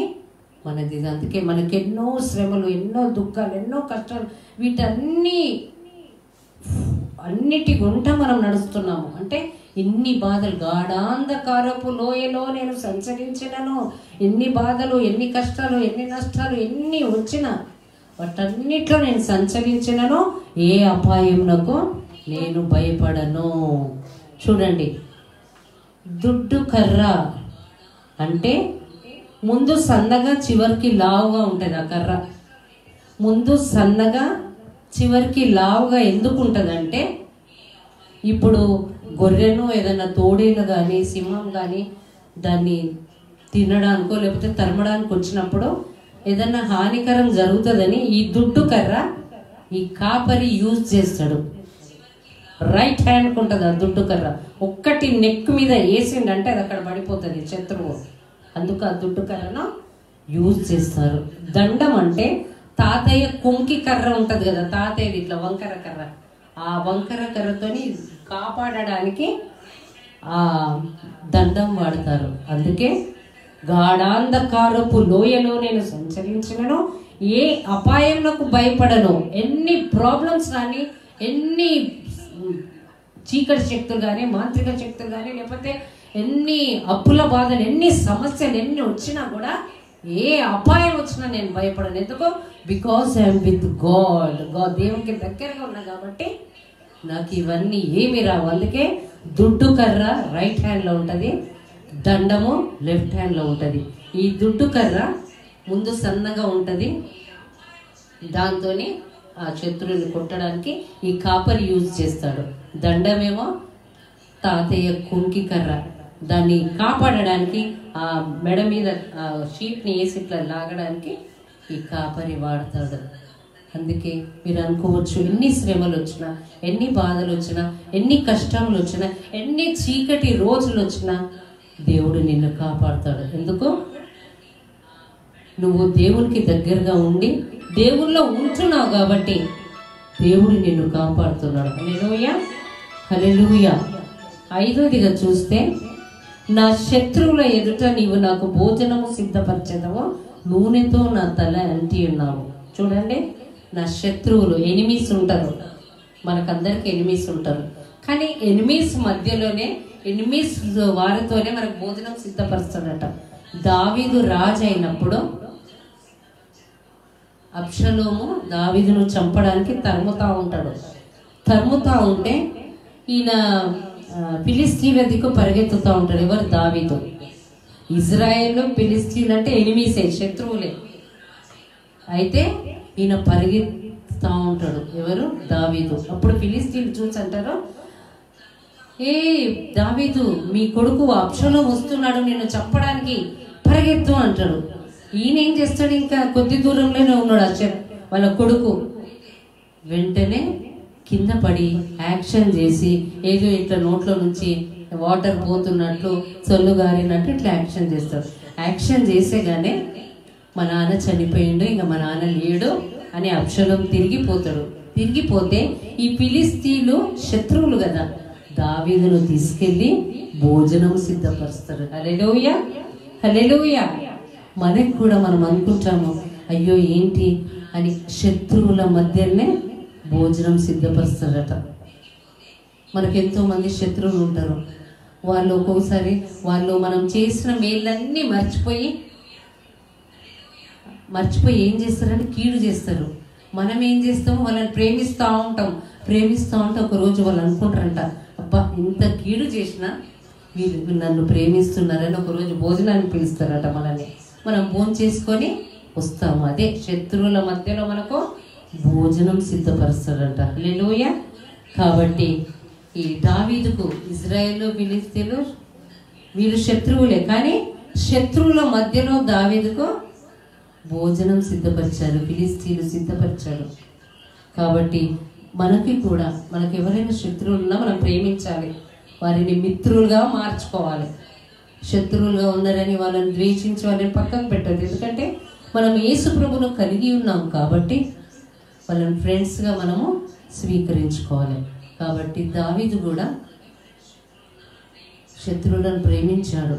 మనది ఇది. అందుకే మనకి ఎన్నో శ్రమలు ఎన్నో దుఃఖాలు ఎన్నో కష్టాలు వీటన్నీ అన్నిటి గుంట మనం నడుస్తున్నాము అంటే ఎన్ని బాధలు గాఢాంధకారపు లోయలో నేను సంచరించినను ఎన్ని బాధలు ఎన్ని కష్టాలు ఎన్ని నష్టాలు ఎన్ని వచ్చినా వాటన్నిట్లో నేను సంచరించినను ఏ అపాయంనకు నేను భయపడను చూడండి దుడ్డు కర్ర అంటే ముందు సన్నగా చివరికి లావుగా ఉంటుంది ఆ కర్ర. ముందు సన్నగా చివరికి లావుగా ఎందుకు ఉంటుందంటే ఇప్పుడు గొర్రెను ఏదైనా తోడేలు కానీ సింహం కానీ దాన్ని తినడానికో లేకపోతే తరమడానికి వచ్చినప్పుడు ఏదైనా హానికరం జరుగుతుందని ఈ దుడ్డు కర్ర ఈ కాపరి యూజ్ చేస్తాడు. రైట్ హ్యాండ్ ఉంటుంది ఆ దుడ్డు కర్ర. ఒక్కటి నెక్ మీద వేసిండంటే అది అక్కడ పడిపోతుంది శత్రువు. అందుకు ఆ దుడ్డు కర్రను యూజ్ చేస్తారు. దండం అంటే తాతయ్య కుంకి కర్ర ఉంటుంది కదా తాతయ్యది ఇట్లా వంకర కర్ర. ఆ వంకర కర్రతోని కాపాడడానికి ఆ దండం వాడతారు. అందుకే గాఢాంధకారపు లోయలో నేను సంచరించినను. ఏ అపాయంలకు భయపడను. ఎన్ని ప్రాబ్లమ్స్ కానీ ఎన్ని చీకటి శక్తులు కానీ మాంత్రిక శక్తులు కానీ లేకపోతే ఎన్ని అప్పుల బాధలు ఎన్ని సమస్యలు ఎన్ని వచ్చినా కూడా ఏ అపాయం వచ్చినా నేను భయపడను. ఎందుకు? బికాస్ ఐఎమ్ విత్ గాడ్గా దేవునికి దగ్గరగా ఉన్నా కాబట్టి నాకు ఇవన్నీ ఏమి రావు. అందుకే దుడ్డు కర్ర రైట్ హ్యాండ్లో ఉంటుంది దండము లెఫ్ట్ హ్యాండ్లో ఉంటుంది. ఈ దుడ్డు కర్ర ముందు సన్నగా ఉంటుంది దాంతోని ఆ శత్రువుని కొట్టడానికి ఈ కాపర్ యూజ్ చేస్తాడు. దండమేమో తాతయ్య కుంకి కర్ర. దాన్ని కాపాడడానికి ఆ మెడ మీద ఆ షీట్ని వేసి ఇట్లా లాగడానికి ఈ కాపరి వాడతాడు. అందుకే మీరు అనుకోవచ్చు ఎన్ని శ్రమలు వచ్చినా ఎన్ని బాధలు వచ్చినా ఎన్ని కష్టములు వచ్చినా ఎన్ని చీకటి రోజులు వచ్చినా దేవుడు నిన్ను కాపాడతాడు. ఎందుకు? నువ్వు దేవునికి దగ్గరగా ఉండి దేవుల్లో ఉంటున్నావు కాబట్టి దేవుడు నిన్ను కాపాడుతున్నాడు. హల్లెలూయా. హల్లెలూయా. ఐదోదిగా చూస్తే నా శత్రువుల ఎదుట నీవు నాకు భోజనము సిద్ధపరచదవో నూనెతో నా తల అంటి ఉన్నావు. చూడండి నా శత్రువులు ఎనిమిస్ ఉంటారు. మనకందరికి ఎనిమిస్ ఉంటారు. కానీ ఎనిమిస్ మధ్యలోనే ఎనిమిస్ వారితోనే మనకు భోజనం సిద్ధపరుస్తాడట. దావీదు రాజు అయినప్పుడు అప్షలోము దావిదును చంపడానికి తరుముతా ఉంటాడు. తరుముతా ఉంటే ఈయన ఆ, ఫిలిస్తీన్ల పరిగెత్తుతూ ఉంటాడు ఎవరు? దావిదు. ఇజ్రాయెల్ ఫిలిస్తీన్ అంటే ఎనిమిసే శత్రువులే. అయితే ఈయన పరిగెత్తుతా ఉంటాడు ఎవరు? దావీదు. అప్పుడు ఫిలిస్తీన్ చూసి అంటారు ఏ దావీదు మీ కొడుకు అప్షలో వస్తున్నాడు నిన్ను చంపడానికి పరిగెత్తు అంటాడు ఈయన ఏం చేస్తాడు ఇంకా? కొద్ది దూరంలోనే ఉన్నాడు అచ్చ వాళ్ళ కొడుకు. వెంటనే కింద పడి యాక్షన్ చేసి ఏదో ఇట్లా నోట్లో నుంచి వాటర్ పోతున్నట్లు చొల్లు గారినట్టు ఇట్లా యాక్షన్ చేస్తారు యాక్షన్ చేసేగానే మా నాన్న చనిపోయిండు ఇంకా మా నాన్న లేడు అని అక్షరం తిరిగిపోతాడు తిరిగిపోతే ఈ ఫిలిస్తీన్లు శత్రువులు కదా దావీదును తీసుకెళ్ళి భోజనం సిద్ధపరుస్తారు. హల్లెలూయా! హల్లెలూయా! మనకు కూడా మనం అనుకుంటాము అయ్యో ఏంటి? అని శత్రువుల మధ్యనే భోజనం సిద్ధపరుస్తారట. మనకు మంది శత్రువులు ఉంటారు. వాళ్ళు ఒక్కొక్కసారి వాళ్ళు మనం చేసిన మేళ్ళన్నీ మర్చిపోయి మర్చిపోయి ఏం చేస్తారంటే కీడు చేస్తారు. మనం ఏం చేస్తాము వాళ్ళని ప్రేమిస్తూ ఉంటాం. ప్రేమిస్తూ ఉంటే ఒక రోజు వాళ్ళు అనుకుంటారంట అబ్బా ఇంత కీడు చేసినా వీళ్ళు నన్ను ప్రేమిస్తున్నారని ఒకరోజు భోజనాన్ని పిలుస్తారట మనల్ని. మనం భోజనం చేసుకొని వస్తాము. అదే శత్రువుల మధ్యలో మనకు భోజనం సిద్ధపరుస్తారంట లేలోయ కాబట్టి ఈ దావీదుకు ఇజ్రాయెల్ పిలిస్తేలు వీళ్ళు శత్రువులే. కానీ శత్రువుల మధ్యలో దావీదుకు భోజనం సిద్ధపరిచారు ఫిలిస్తీన్లు సిద్ధపరిచారు కాబట్టి మనకి కూడా మనకు ఎవరైనా శత్రువులు ఉన్నా మనం ప్రేమించాలి. వారిని మిత్రులుగా మార్చుకోవాలి. శత్రువులుగా ఉన్నారని వాళ్ళని ద్వేషించి వాళ్ళని పక్కకు పెట్టదు ఎందుకంటే మనం యేసు ప్రభును కలిగి ఉన్నాం కాబట్టి వాళ్ళని ఫ్రెండ్స్గా మనము స్వీకరించుకోవాలి. కాబట్టి దావీదు కూడా శత్రువులను ప్రేమించాడు.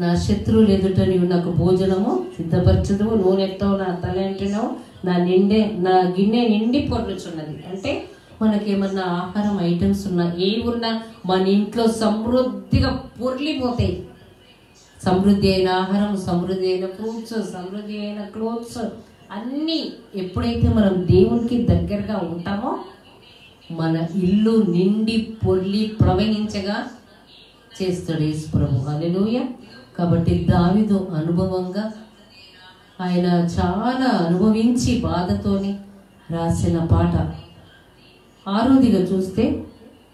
నా శత్రువులు ఎదుట నీవు నాకు భోజనము సిద్ధపరచదు నూనెతో నా తల అంటున్నావు నా నిండే నా గిన్నె నిండి పొర్లుచున్నది. అంటే మనకేమన్నా ఆహారం ఐటమ్స్ ఉన్నా ఏ ఉన్నా మన ఇంట్లో సమృద్ధిగా పొర్లిపోతాయి. సమృద్ధి అయిన ఆహారం సమృద్ధి అయిన ఫ్రూట్స్ సమృద్ధి అయిన క్లోత్స్ అన్నీ ఎప్పుడైతే మనం దేవునికి దగ్గరగా ఉంటామో మన ఇల్లు నిండి పొర్లి ప్రవహించగా చేస్తాడు యేసు ప్రభు. హల్లెలూయా. కాబట్టి దావిదు అనుభవంగా ఆయన చాలా అనుభవించి బాధతోని రాసిన పాట ఆరోదిగా చూస్తే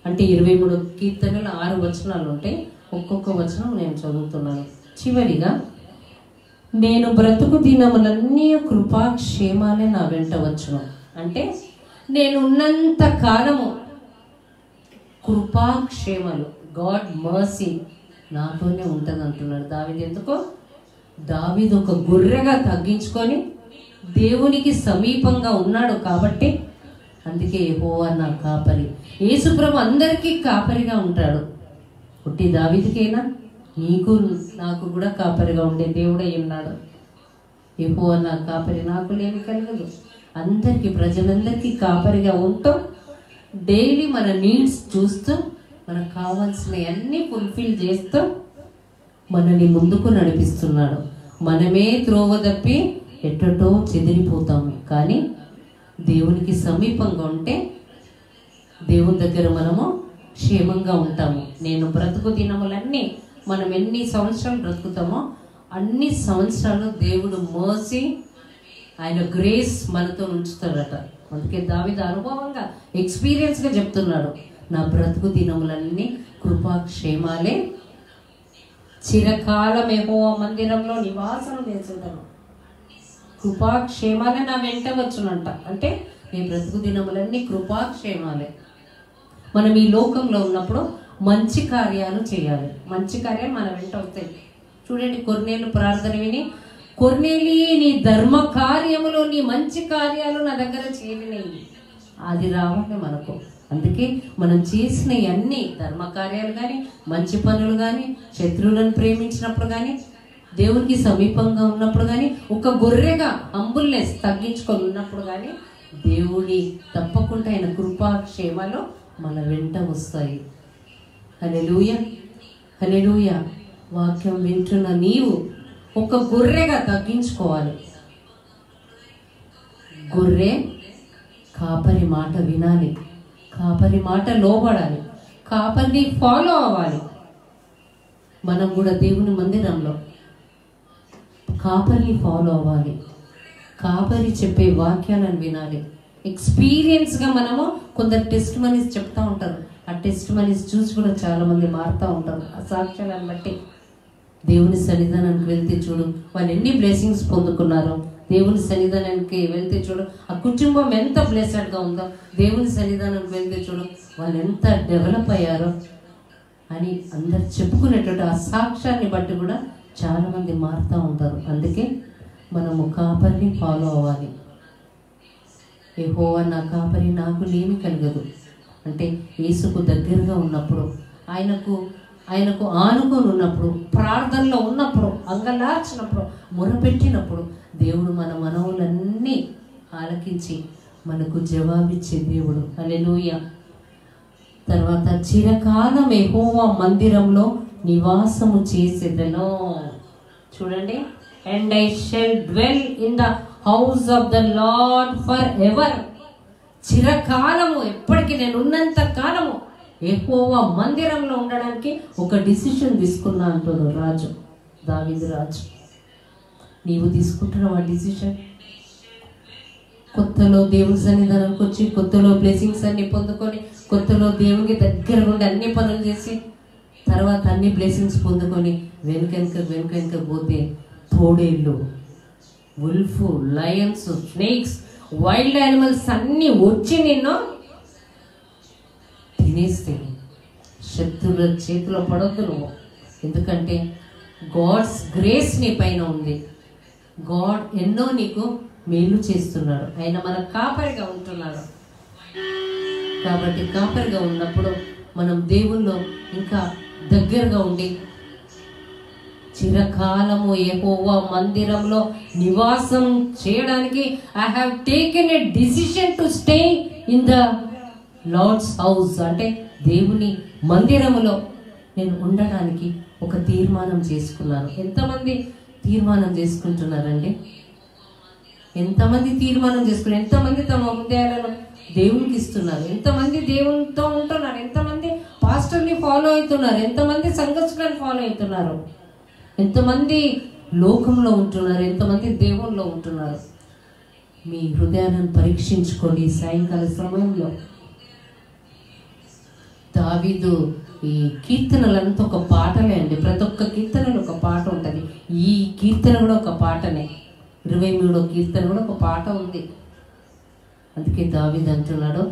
అంటే ఇరవై మూడు కీర్తనలు ఆరు వచనాలు ఉంటాయి ఒక్కొక్క వచనం నేను చదువుతున్నాను. చివరిగా నేను బ్రతుకు దినములన్నీ కృపాక్షేమాలే నా వెంట వచ్చును. అంటే నేను ఉన్నంత కాలము కృపాక్షేమలు గాడ్ మర్సీ నాతోనే ఉంటుంది అంటున్నాడు దావిది. ఎందుకో? దావిది ఒక గొర్రెగా తగ్గించుకొని దేవునికి సమీపంగా ఉన్నాడు కాబట్టి అందుకే యెహోవా నా కాపరి. యేసుప్రభు అందరికీ కాపరిగా ఉంటాడు. పుట్టి దావిదికేనా? నీకు నాకు కూడా కాపరిగా ఉండే దేవుడే ఉన్నాడు. యెహోవా నా కాపరి నాకు లేని కలగదు. అందరికీ ప్రజలందరికీ కాపరిగా ఉంటూ. డైలీ మన నీడ్స్ చూస్తూ మనకు కావాల్సినవి అన్నీ ఫుల్ఫిల్ చేస్తూ మనల్ని ముందుకు నడిపిస్తున్నాడు. మనమే త్రోవ తప్పి ఎట్టటో చెదిరిపోతాము కానీ దేవునికి సమీపంగా ఉంటే దేవుని దగ్గర మనము క్షేమంగా ఉంటాము. నేను బ్రతుకు దినములన్నీ మనం ఎన్ని సంవత్సరాలు బ్రతుకుతామో అన్ని సంవత్సరాలు దేవుడు మోసి ఆయన గ్రేస్ మనతో ఉంచుతాడట అందుకే దావిద అనుభవంగా ఎక్స్పీరియన్స్గా చెప్తున్నాడు. నా బ్రతుకు దినములన్నీ కృపాక్షేమాలే. చిరకాల యెహోవా మందిరంలో నివాసం చేసుంటాను కృపాక్షేమాలే నా వెంట వచ్చునంట. అంటే మీ బ్రతుకు దినములన్నీ కృపాక్షేమాలే. మనం ఈ లోకంలో ఉన్నప్పుడు మంచి కార్యాలు చేయాలి. మంచి కార్యాలు మన వెంట వస్తాయి. చూడండి కొన్నేళ్ళు ప్రార్థన విని కొన్నేలి నీ ధర్మ కార్యములు నీ మంచి కార్యాలు నా దగ్గర చేరినాయి. అది రావాలి మనకు. అందుకే మనం చేసిన అన్ని ధర్మ కార్యాలు కానీ మంచి పనులు కానీ శత్రువులను ప్రేమించినప్పుడు కానీ దేవునికి సమీపంగా ఉన్నప్పుడు కానీ ఒక గొర్రెగా అంబుల్నెస్ తగ్గించుకొని ఉన్నప్పుడు కానీ దేవుడి తప్పకుండా ఆయన కృపాక్షేమాలు మన వెంట వస్తాయి. హలెలూయ హలెలూయ వాక్యం వింటున్న నీవు ఒక గొర్రెగా తగ్గించుకోవాలి. గొర్రె కాపరి మాట వినాలి. కాపరి మాట లోబడాలి. కాపరిని ఫాలో అవ్వాలి. మనం కూడా దేవుని మందిరంలో కాపరిని ఫాలో అవ్వాలి. కాపరి చెప్పే వాక్యాలను వినాలి. ఎక్స్పీరియన్స్గా మనము కొందరు టెస్ట్ మనీస్ చెప్తూ ఉంటారు. ఆ టెస్ట్ మనీస్ చూసి కూడా చాలామంది మారుతూ ఉంటారు. ఆ సాక్ష్యాలను బట్టి. దేవుని సన్నిధానానికి వెళ్తే చూడు వాళ్ళు ఎన్ని బ్లెస్సింగ్స్ పొందుకున్నారు. దేవుని సన్నిధానానికి వెళ్తే చూడు ఆ కుటుంబం ఎంత బ్లెస్సెడ్గా ఉందో. దేవుని సన్నిధానానికి వెళ్తే చూడు వాళ్ళు ఎంత డెవలప్ అయ్యారో అని అందరు చెప్పుకునేటట్టు ఆ సాక్ష్యాన్ని బట్టి కూడా చాలామంది మారుతూ ఉంటారు. అందుకే మనము కాపరిని ఫాలో అవ్వాలి. యెహోవా నా కాపరి నాకు లేమి కలగదు. అంటే యేసుకు దగ్గరగా ఉన్నప్పుడు ఆయనకు ఆయనకు ఆనుకొని ఉన్నప్పుడు ప్రార్థనలో ఉన్నప్పుడు అంగలార్చినప్పుడు మొరపెట్టినప్పుడు దేవుడు మన మనవులన్నీ ఆలకించి మనకు జవాబిచ్చే దేవుడు. అలెలుయ తర్వాత చిరకాలం ఎహోవా మందిరంలో నివాసము చేసేదను. చూడండి. And I shall dwell in the house of the lord for ever చిరకాలము ఎప్పటికీ నేను ఉన్నంత కాలము ఎక్కువ మందిరంలో ఉండడానికి ఒక డిసిషన్ తీసుకున్నా అంటున్నాడు రాజు దావిదు రాజు. నీవు తీసుకుంటున్నావు ఆ డిసిషన్ కొత్తలో దేవుని సన్నిధానానికి వచ్చి కొత్తలో బ్లెస్సింగ్స్ అన్ని పొందుకొని కొత్తలో దేవునికి దగ్గర ఉండి అన్ని పనులు చేసి తర్వాత అన్ని బ్లెస్సింగ్స్ పొందుకొని వెనుక వెనుక వెనుక వెనుక పోతే తోడేళ్ళు wolf lions snakes wild animals అన్నీ వచ్చి నిన్ను తినేస్తాయి శత్రుల చేతిలో పడొద్దు నువ్వు. ఎందుకంటే గాడ్స్ గ్రేస్ నీ పైన ఉంది. గాడ్ ఎన్నో నీకు మేలు చేస్తున్నాడు. ఆయన మన కాపరిగా ఉంటున్నాడు. కాబట్టి కాపరిగా ఉన్నప్పుడు మనం దేవుల్లో ఇంకా దగ్గరగా ఉండి చిరకాలము ఎహోవా మందిరంలో నివాసం చేయడానికి I have taken a decision to stay in the lord's house అంటే దేవుని మందిరములో నేను ఉండడానికి ఒక తీర్మానం చేసుకున్నాను. ఎంతమంది తీర్మానం చేసుకుంటున్నారండి? ఎంతమంది తీర్మానం చేసుకున్నారు? ఎంతమంది తమ హృదయాలను దేవునికి ఇస్తున్నారు ఎంతమంది దేవునితో ఉంటున్నారు? ఎంతమంది పాస్టర్ని ఫాలో అవుతున్నారు? ఎంతమంది సంఘర్షణని ఫాలో అవుతున్నారు? ఎంతమంది లోకంలో ఉంటున్నారు? ఎంతమంది దేవుల్లో ఉంటున్నారు? మీ హృదయాన్ని పరీక్షించుకోండి సాయంకాల సమయంలో. దావీదు ఈ కీర్తనలంతా ఒక పాటలే అండి. ప్రతి ఒక్క కీర్తనలు ఒక పాట ఉంటుంది. ఈ కీర్తన కూడా ఒక పాటనే. ఇరవై మూడో కీర్తన కూడా ఒక పాట ఉంది. అందుకే దావీదు అంటున్నాడు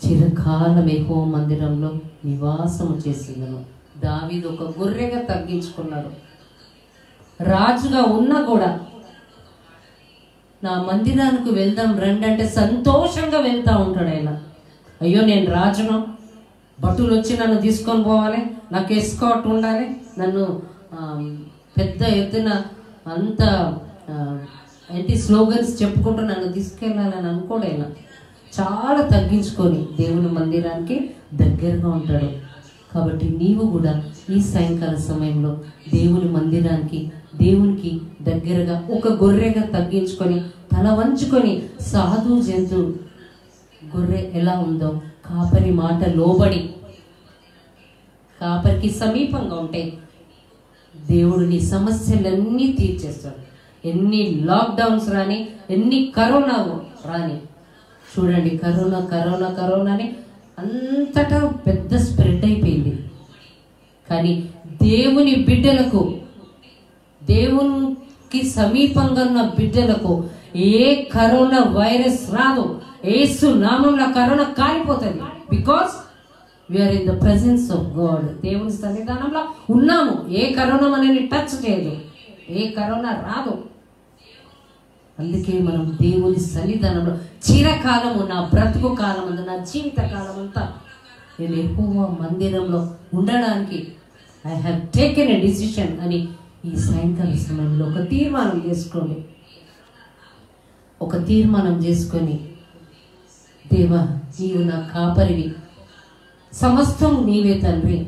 చిరకాలం ఎక్కువ మందిరంలో నివాసము చేసిందను. దావీదు ఒక గొర్రెగా తగ్గించుకున్నాడు. రాజుగా ఉన్నా కూడా నా మందిరానికి వెళ్దాం రండి అంటే సంతోషంగా వెళ్తా ఉంటాడు ఆయన. అయ్యో నేను రాజును భటులు వచ్చి నన్ను తీసుకొని పోవాలి నాకు ఎస్కాట్ ఉండాలి నన్ను పెద్ద ఎత్తున అంత ఆ, ఏంటి స్లోగన్స్ చెప్పుకుంటూ నన్ను తీసుకెళ్ళాలని అనుకోడు చాలా తగ్గించుకొని దేవుని మందిరానికి దగ్గరగా ఉంటాడు. కాబట్టి నీవు కూడా ఈ సాయంకాల సమయంలో దేవుని మందిరానికి దేవునికి దగ్గరగా ఒక గొర్రెగా తగ్గించుకొని తల వంచుకొని సాధు జంతు గొర్రె ఎలా ఉందో కాపరి మాట లోబడి కాపరికి సమీపంగా ఉంటే దేవుడు నీ సమస్యలన్నీ తీర్చేస్తాడు. ఎన్ని లాక్డౌన్స్ రాని ఎన్ని కరోనా రాని. చూడండి కరోనా కరోనా కరోనా అని అంతటా పెద్ద స్ప్రెడ్ అయిపోయింది. కానీ దేవుని బిడ్డలకు దేవునికి సమీపంగా ఉన్న బిడ్డలకు ఏ కరోనా వైరస్ రాదు ఏసు నామంలో కరోనా కాలిపోతుంది. Because we are in the presence of God దేవుని సన్నిధానంలో ఉన్నాము. ఏ కరోనా మనల్ని టచ్ చేయదు. ఏ కరోనా రాదు. అందుకే మనం దేవుని సన్నిధానంలో చిరకాలము నా బ్రతుకు కాలం నా జీవిత కాలం అంతా నేను ఎక్కువ మందిరంలో ఉండడానికి I have taken a decision అని ఈ సాయంకాల సమయంలో ఒక తీర్మానం చేసుకోండి ఒక తీర్మానం చేసుకొని దేవా నీవు నా కాపరివి. సమస్తం నీవే తండ్రి.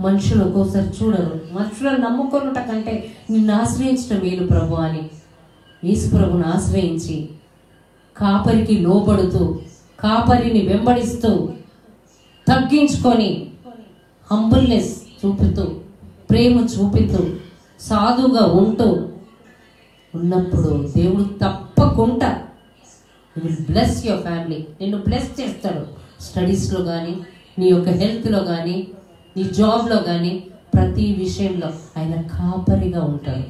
మనుషులు ఒక్కోసారి చూడరు. మనుషులను నమ్ముకొనుట కంటే నిన్ను ఆశ్రయించడం మేలు ప్రభు అని. యేసుప్రభును ఆశ్రయించి కాపరికి లోబడుతూ కాపరిని వెంబడిస్తూ తగ్గించుకొని హంబుల్నెస్ చూపుతూ ప్రేమ చూపుతూ సాధుగా ఉంటూ ఉన్నప్పుడు దేవుడు తప్పకుండా విల్ బ్లెస్ యువర్ ఫ్యామిలీ నిన్ను బ్లెస్ చేస్తాడు. స్టడీస్లో కానీ నీ యొక్క హెల్త్లో కానీ నీ జాబ్లో కానీ ప్రతి విషయంలో ఆయన కాపరిగా ఉంటాడు.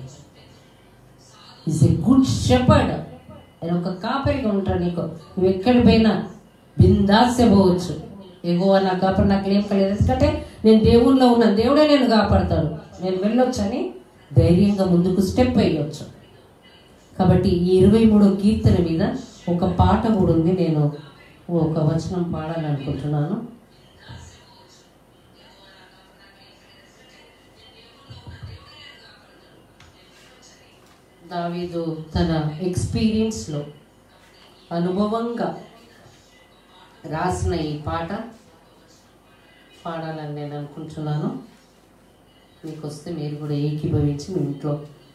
ఈజ్ ఎ గుడ్ షెపర్డ్ ఆయన ఒక కాపరిగా ఉంటాడు నీకు. నువ్వు ఎక్కడి పోయినా బిందాసే పోవచ్చు. ఎగువ నా కాపాడు నాకు ఏం కలిగదు ఎందుకంటే నేను దేవుళ్ళో ఉన్నాను దేవుడే నేను కాపాడతాడు. నేను వెళ్ళొచ్చని ధైర్యంగా ముందుకు స్టెప్ వేయొచ్చు. కాబట్టి ఈ ఇరవై మూడో కీర్తన మీద ఒక పాట కూడా ఉంది. నేను ఒక వచనం పాడాలనుకుంటున్నాను. దావీదు తన ఎక్స్పీరియన్స్లో అనుభవంగా రాసిన ఈ పాట పాడాలని నేను అనుకుంటున్నాను. మీకు వస్తే మీరు కూడా ఏకీభవించి మీ ఇంట్లో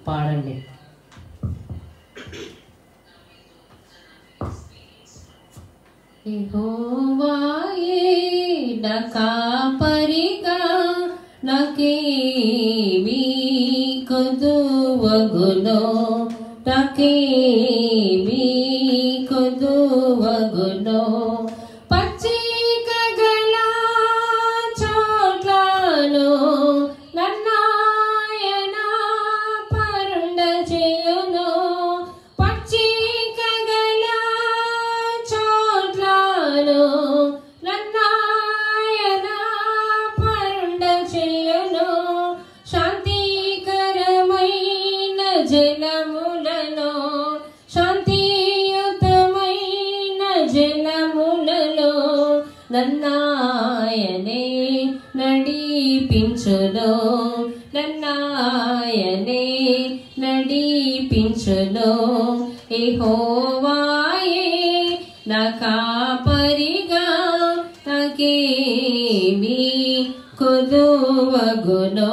పాడండి. యెహోవాయే నా కాపరిగా నాకేమీ కొదువగునో నాకేమీ కొదువగునో పచ్చిక నన్నాయనే నడిపించును నన్నాయనే నడిపించును ఎహోవాయే నా కాపరిగా నాకేమీ కొదువగునో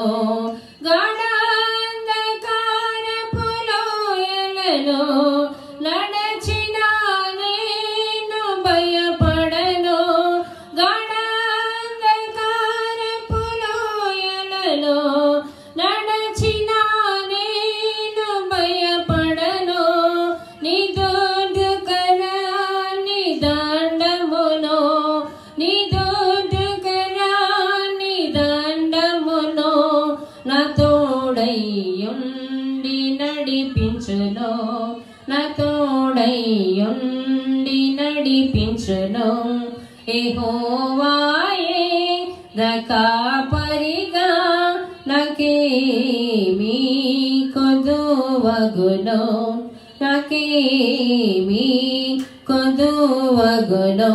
కొదువగును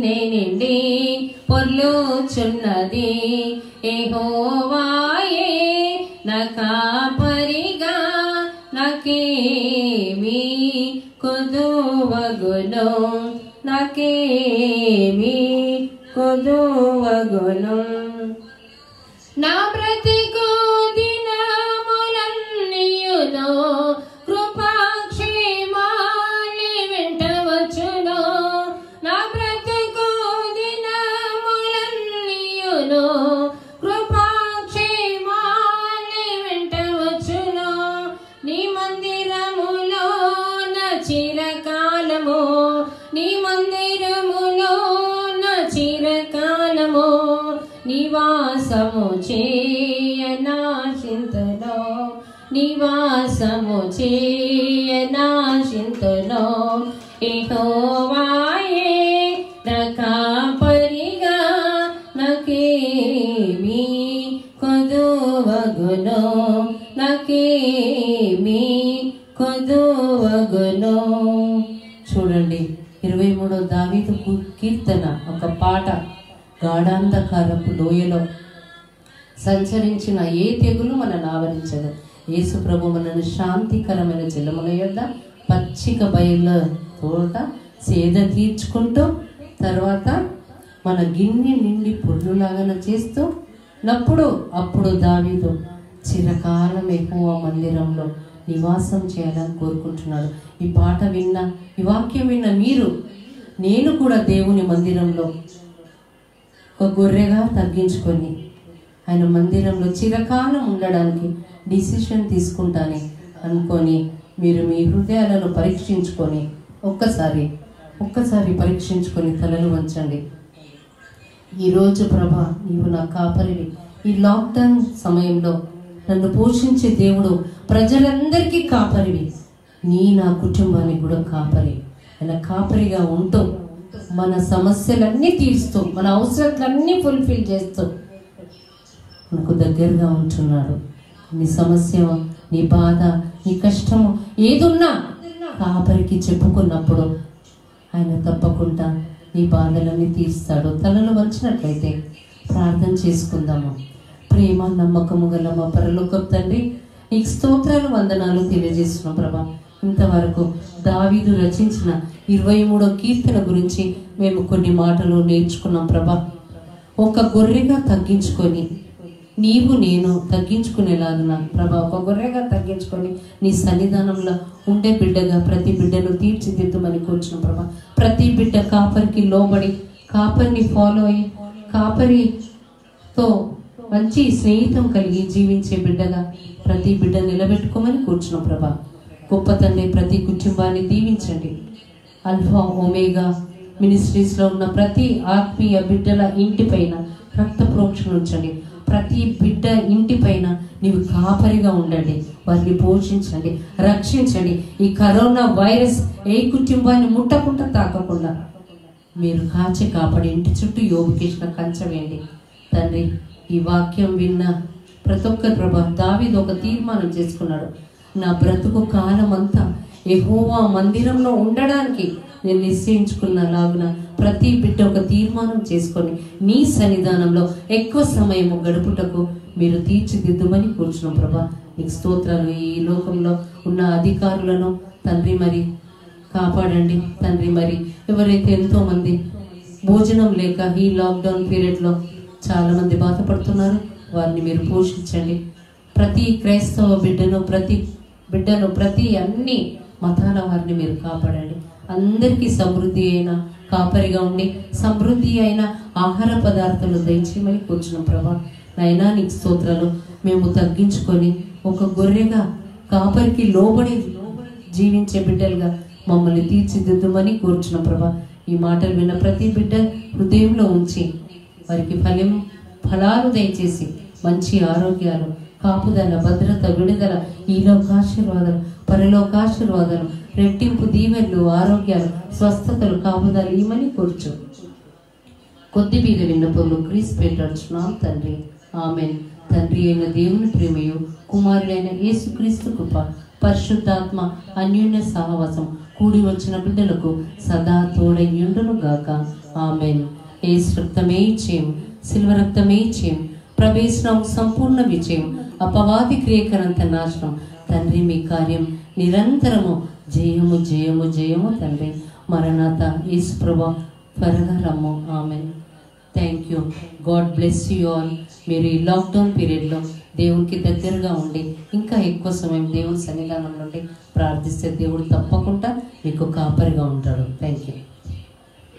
నిన్నే నిండి పొర్లుచున్నది. ఏహోవాయే నా కాపరిగా నాకేమీ కొదువగును. నాకేమీ కొదువగును. నా ప్రతి నివాసము చేయనా చింతలో ఏహోవాయే నకాపరిగా నాకేమీ కొదువగును. నాకేమీ కొదువగును. చూడండి ఇరవై మూడో దావీదు కీర్తన ఒక పాట గాఢాంధకారపు లోయలో సంచరించిన ఏ తెగులు మనల్ని ఆవరించదు. యేసు ప్రభు మనల్ని శాంతికరమైన జలముల యొద్ద పచ్చిక బయళ్ళ తోట సేద తీర్చుకుంటూ తర్వాత మన గిన్నె నిండి పొల్లులాగా చేస్తూ నప్పుడు అప్పుడు దావీదు చిరకాలం ఎక్కువ మందిరంలో నివాసం చేయాలని కోరుకుంటున్నాడు. ఈ పాట విన్న ఈ వాక్యం విన్న మీరు నేను కూడా దేవుని మందిరంలో ఒక గొర్రెగా తగ్గించుకొని ఆయన మందిరంలో చిరకాలం ఉండడానికి డిసిషన్ తీసుకుంటాని అనుకొని మీరు మీ హృదయాలను పరీక్షించుకొని ఒక్కసారి ఒక్కసారి పరీక్షించుకొని తలలు వంచండి. ఈరోజు ప్రభా నీవు నా కాపరివి. ఈ లాక్డౌన్ సమయంలో నన్ను పోషించే దేవుడు ప్రజలందరికీ కాపరివి. నీ నా కుటుంబానికి కూడా కాపరి. ఆయన కాపరిగా ఉంటూ మన సమస్యలన్నీ తీరుస్తూ మన అవసరాలన్నీ ఫుల్ఫిల్ చేస్తూ మనకు దగ్గరగా ఉంటున్నాడు. నీ సమస్య నీ బాధ నీ కష్టము ఏదున్నా కాపరికి చెప్పుకున్నప్పుడు ఆయన తప్పకుండా నీ బాధలన్నీ తీరుస్తాడు. తలలో వంచినట్లయితే ప్రార్థన చేసుకుందాము. ప్రేమ నమ్మకము గల మా పరలోకపు తండ్రి నీకు స్తోత్రాలు వందనాలు తెలియజేస్తున్నాం ప్రభా. ఇంతవరకు దావీదు రచించిన ఇరవై మూడో కీర్తన గురించి మేము కొన్ని మాటలు నేర్చుకున్నాం ప్రభా. ఒక గొర్రెగా తగ్గించుకొని నీవు నేను తగ్గించుకునేలాగున ప్రభా ఒక గొర్రెగా తగ్గించుకొని నీ సన్నిధానంలో ఉండే బిడ్డగా ప్రతి బిడ్డను తీర్చిదిద్దుమని కూర్చున్న ప్రభా. ప్రతి బిడ్డ కాపరికి లోబడి కాపరిని ఫాలో అయ్యి కాపరితో మంచి స్నేహితం కలిగి జీవించే బిడ్డగా ప్రతి బిడ్డ నిలబెట్టుకోమని కూర్చున్న ప్రభా. గొప్ప తండ్రి ప్రతి కుటుంబాన్ని దీవించండి. అల్ఫా ఒమేగా మినిస్ట్రీస్లో ఉన్న ప్రతి ఆత్మీయ బిడ్డల ఇంటిపైన రక్త ప్రోక్షణ ఉంచండి. ప్రతి బిడ్డ ఇంటిపైన నీవు కాపరిగా ఉండండి. వారిని పోషించండి. రక్షించండి. ఈ కరోనా వైరస్ ఏ కుటుంబాన్ని ముట్టకుండా తాకకుండా మీరు కాచి కాపాడి ఇంటి చుట్టూ యోగకేసిన కంచవేయండి తండ్రి ఈ వాక్యం విన్న ప్రతి ఒక్కరి ప్రభా దావీదు ఒక తీర్మానం చేసుకున్నాడు. నా బ్రతుకు కాలం అంతా మందిరంలో ఉండడానికి నేను నిశ్చయించుకున్న లాగున ప్రతి బిడ్డ ఒక తీర్మానం చేసుకొని నీ సన్నిధానంలో ఎక్కువ సమయము గడుపుటకు మీరు తీర్చిదిద్దుమని కూర్చున్నాం ప్రభా. నీకు స్తోత్రాలు. ఈ లోకంలో ఉన్న అధికారులను తండ్రి మరి కాపాడండి. తండ్రి మరి ఎవరైతే ఎంతోమంది భోజనం లేక ఈ లాక్డౌన్ పీరియడ్లో చాలామంది బాధపడుతున్నారు వారిని మీరు పోషించండి. ప్రతి క్రైస్తవ బిడ్డను ప్రతి బిడ్డను ప్రతి అన్ని మతాల వారిని మీరు కాపాడండి. అందరికీ సమృద్ధి అయిన కాపరిగా ఉండి సమృద్ధి అయిన ఆహార పదార్థాలు దయచేయమని కూర్చున్నాం ప్రభా. నైనా నీకు స్తోత్రాలు. మేము తగ్గించుకొని ఒక గొర్రెగా కాపరికి లోబడి జీవించే బిడ్డలుగా మమ్మల్ని తీర్చిదిద్దుమని కూర్చున్న ప్రభా. ఈ మాటలు విన్న ప్రతి బిడ్డ హృదయంలో ఉంచి వారికి ఫలం ఫలాలు దయచేసి మంచి ఆరోగ్యాలు కాపుదల భద్రత విడుదల ఈలోకాశీర్వాదాలు పరలోకాశీర్వాదాలు రెట్టింపు దీవెన్లు ఆరోగ్యాలు స్వస్థతలు కాపుదలు ఇమని కూర్చు. కొద్ది బీద విన్నపములు క్రీస్ పెట్టాడుచున్నాం తండ్రి. ఆమె తండ్రి అయిన దేవుని ప్రేమయు కుమారుడైన యేసుక్రీస్తు కృప పరిశుద్ధాత్మ అన్యోన్య సహవాసం కూడి వచ్చిన బిడ్డలకు సదా తోడయ్యుండును గాక. ఆమెన్. ఏ రక్తమే చేయం శిల్వ రక్తమే చేయం ప్రవేశం సంపూర్ణ విజయం అపవాది క్రియకరంత నాశనం. తండ్రి మీ కార్యం నిరంతరము జయము జయము జయము తండ్రి. మరణాత యేసు ప్రభా త్వరగా రమ్ము. ఆమె thank you God bless you all మీరు ఈ లాక్డౌన్ పీరియడ్లో దేవునికి దగ్గరగా ఉండి ఇంకా ఎక్కువ సమయం దేవుని సన్నిధానం నుండి ప్రార్థిస్తే దేవుడు తప్పకుండా మీకు కాపరిగా ఉంటాడు. Thank you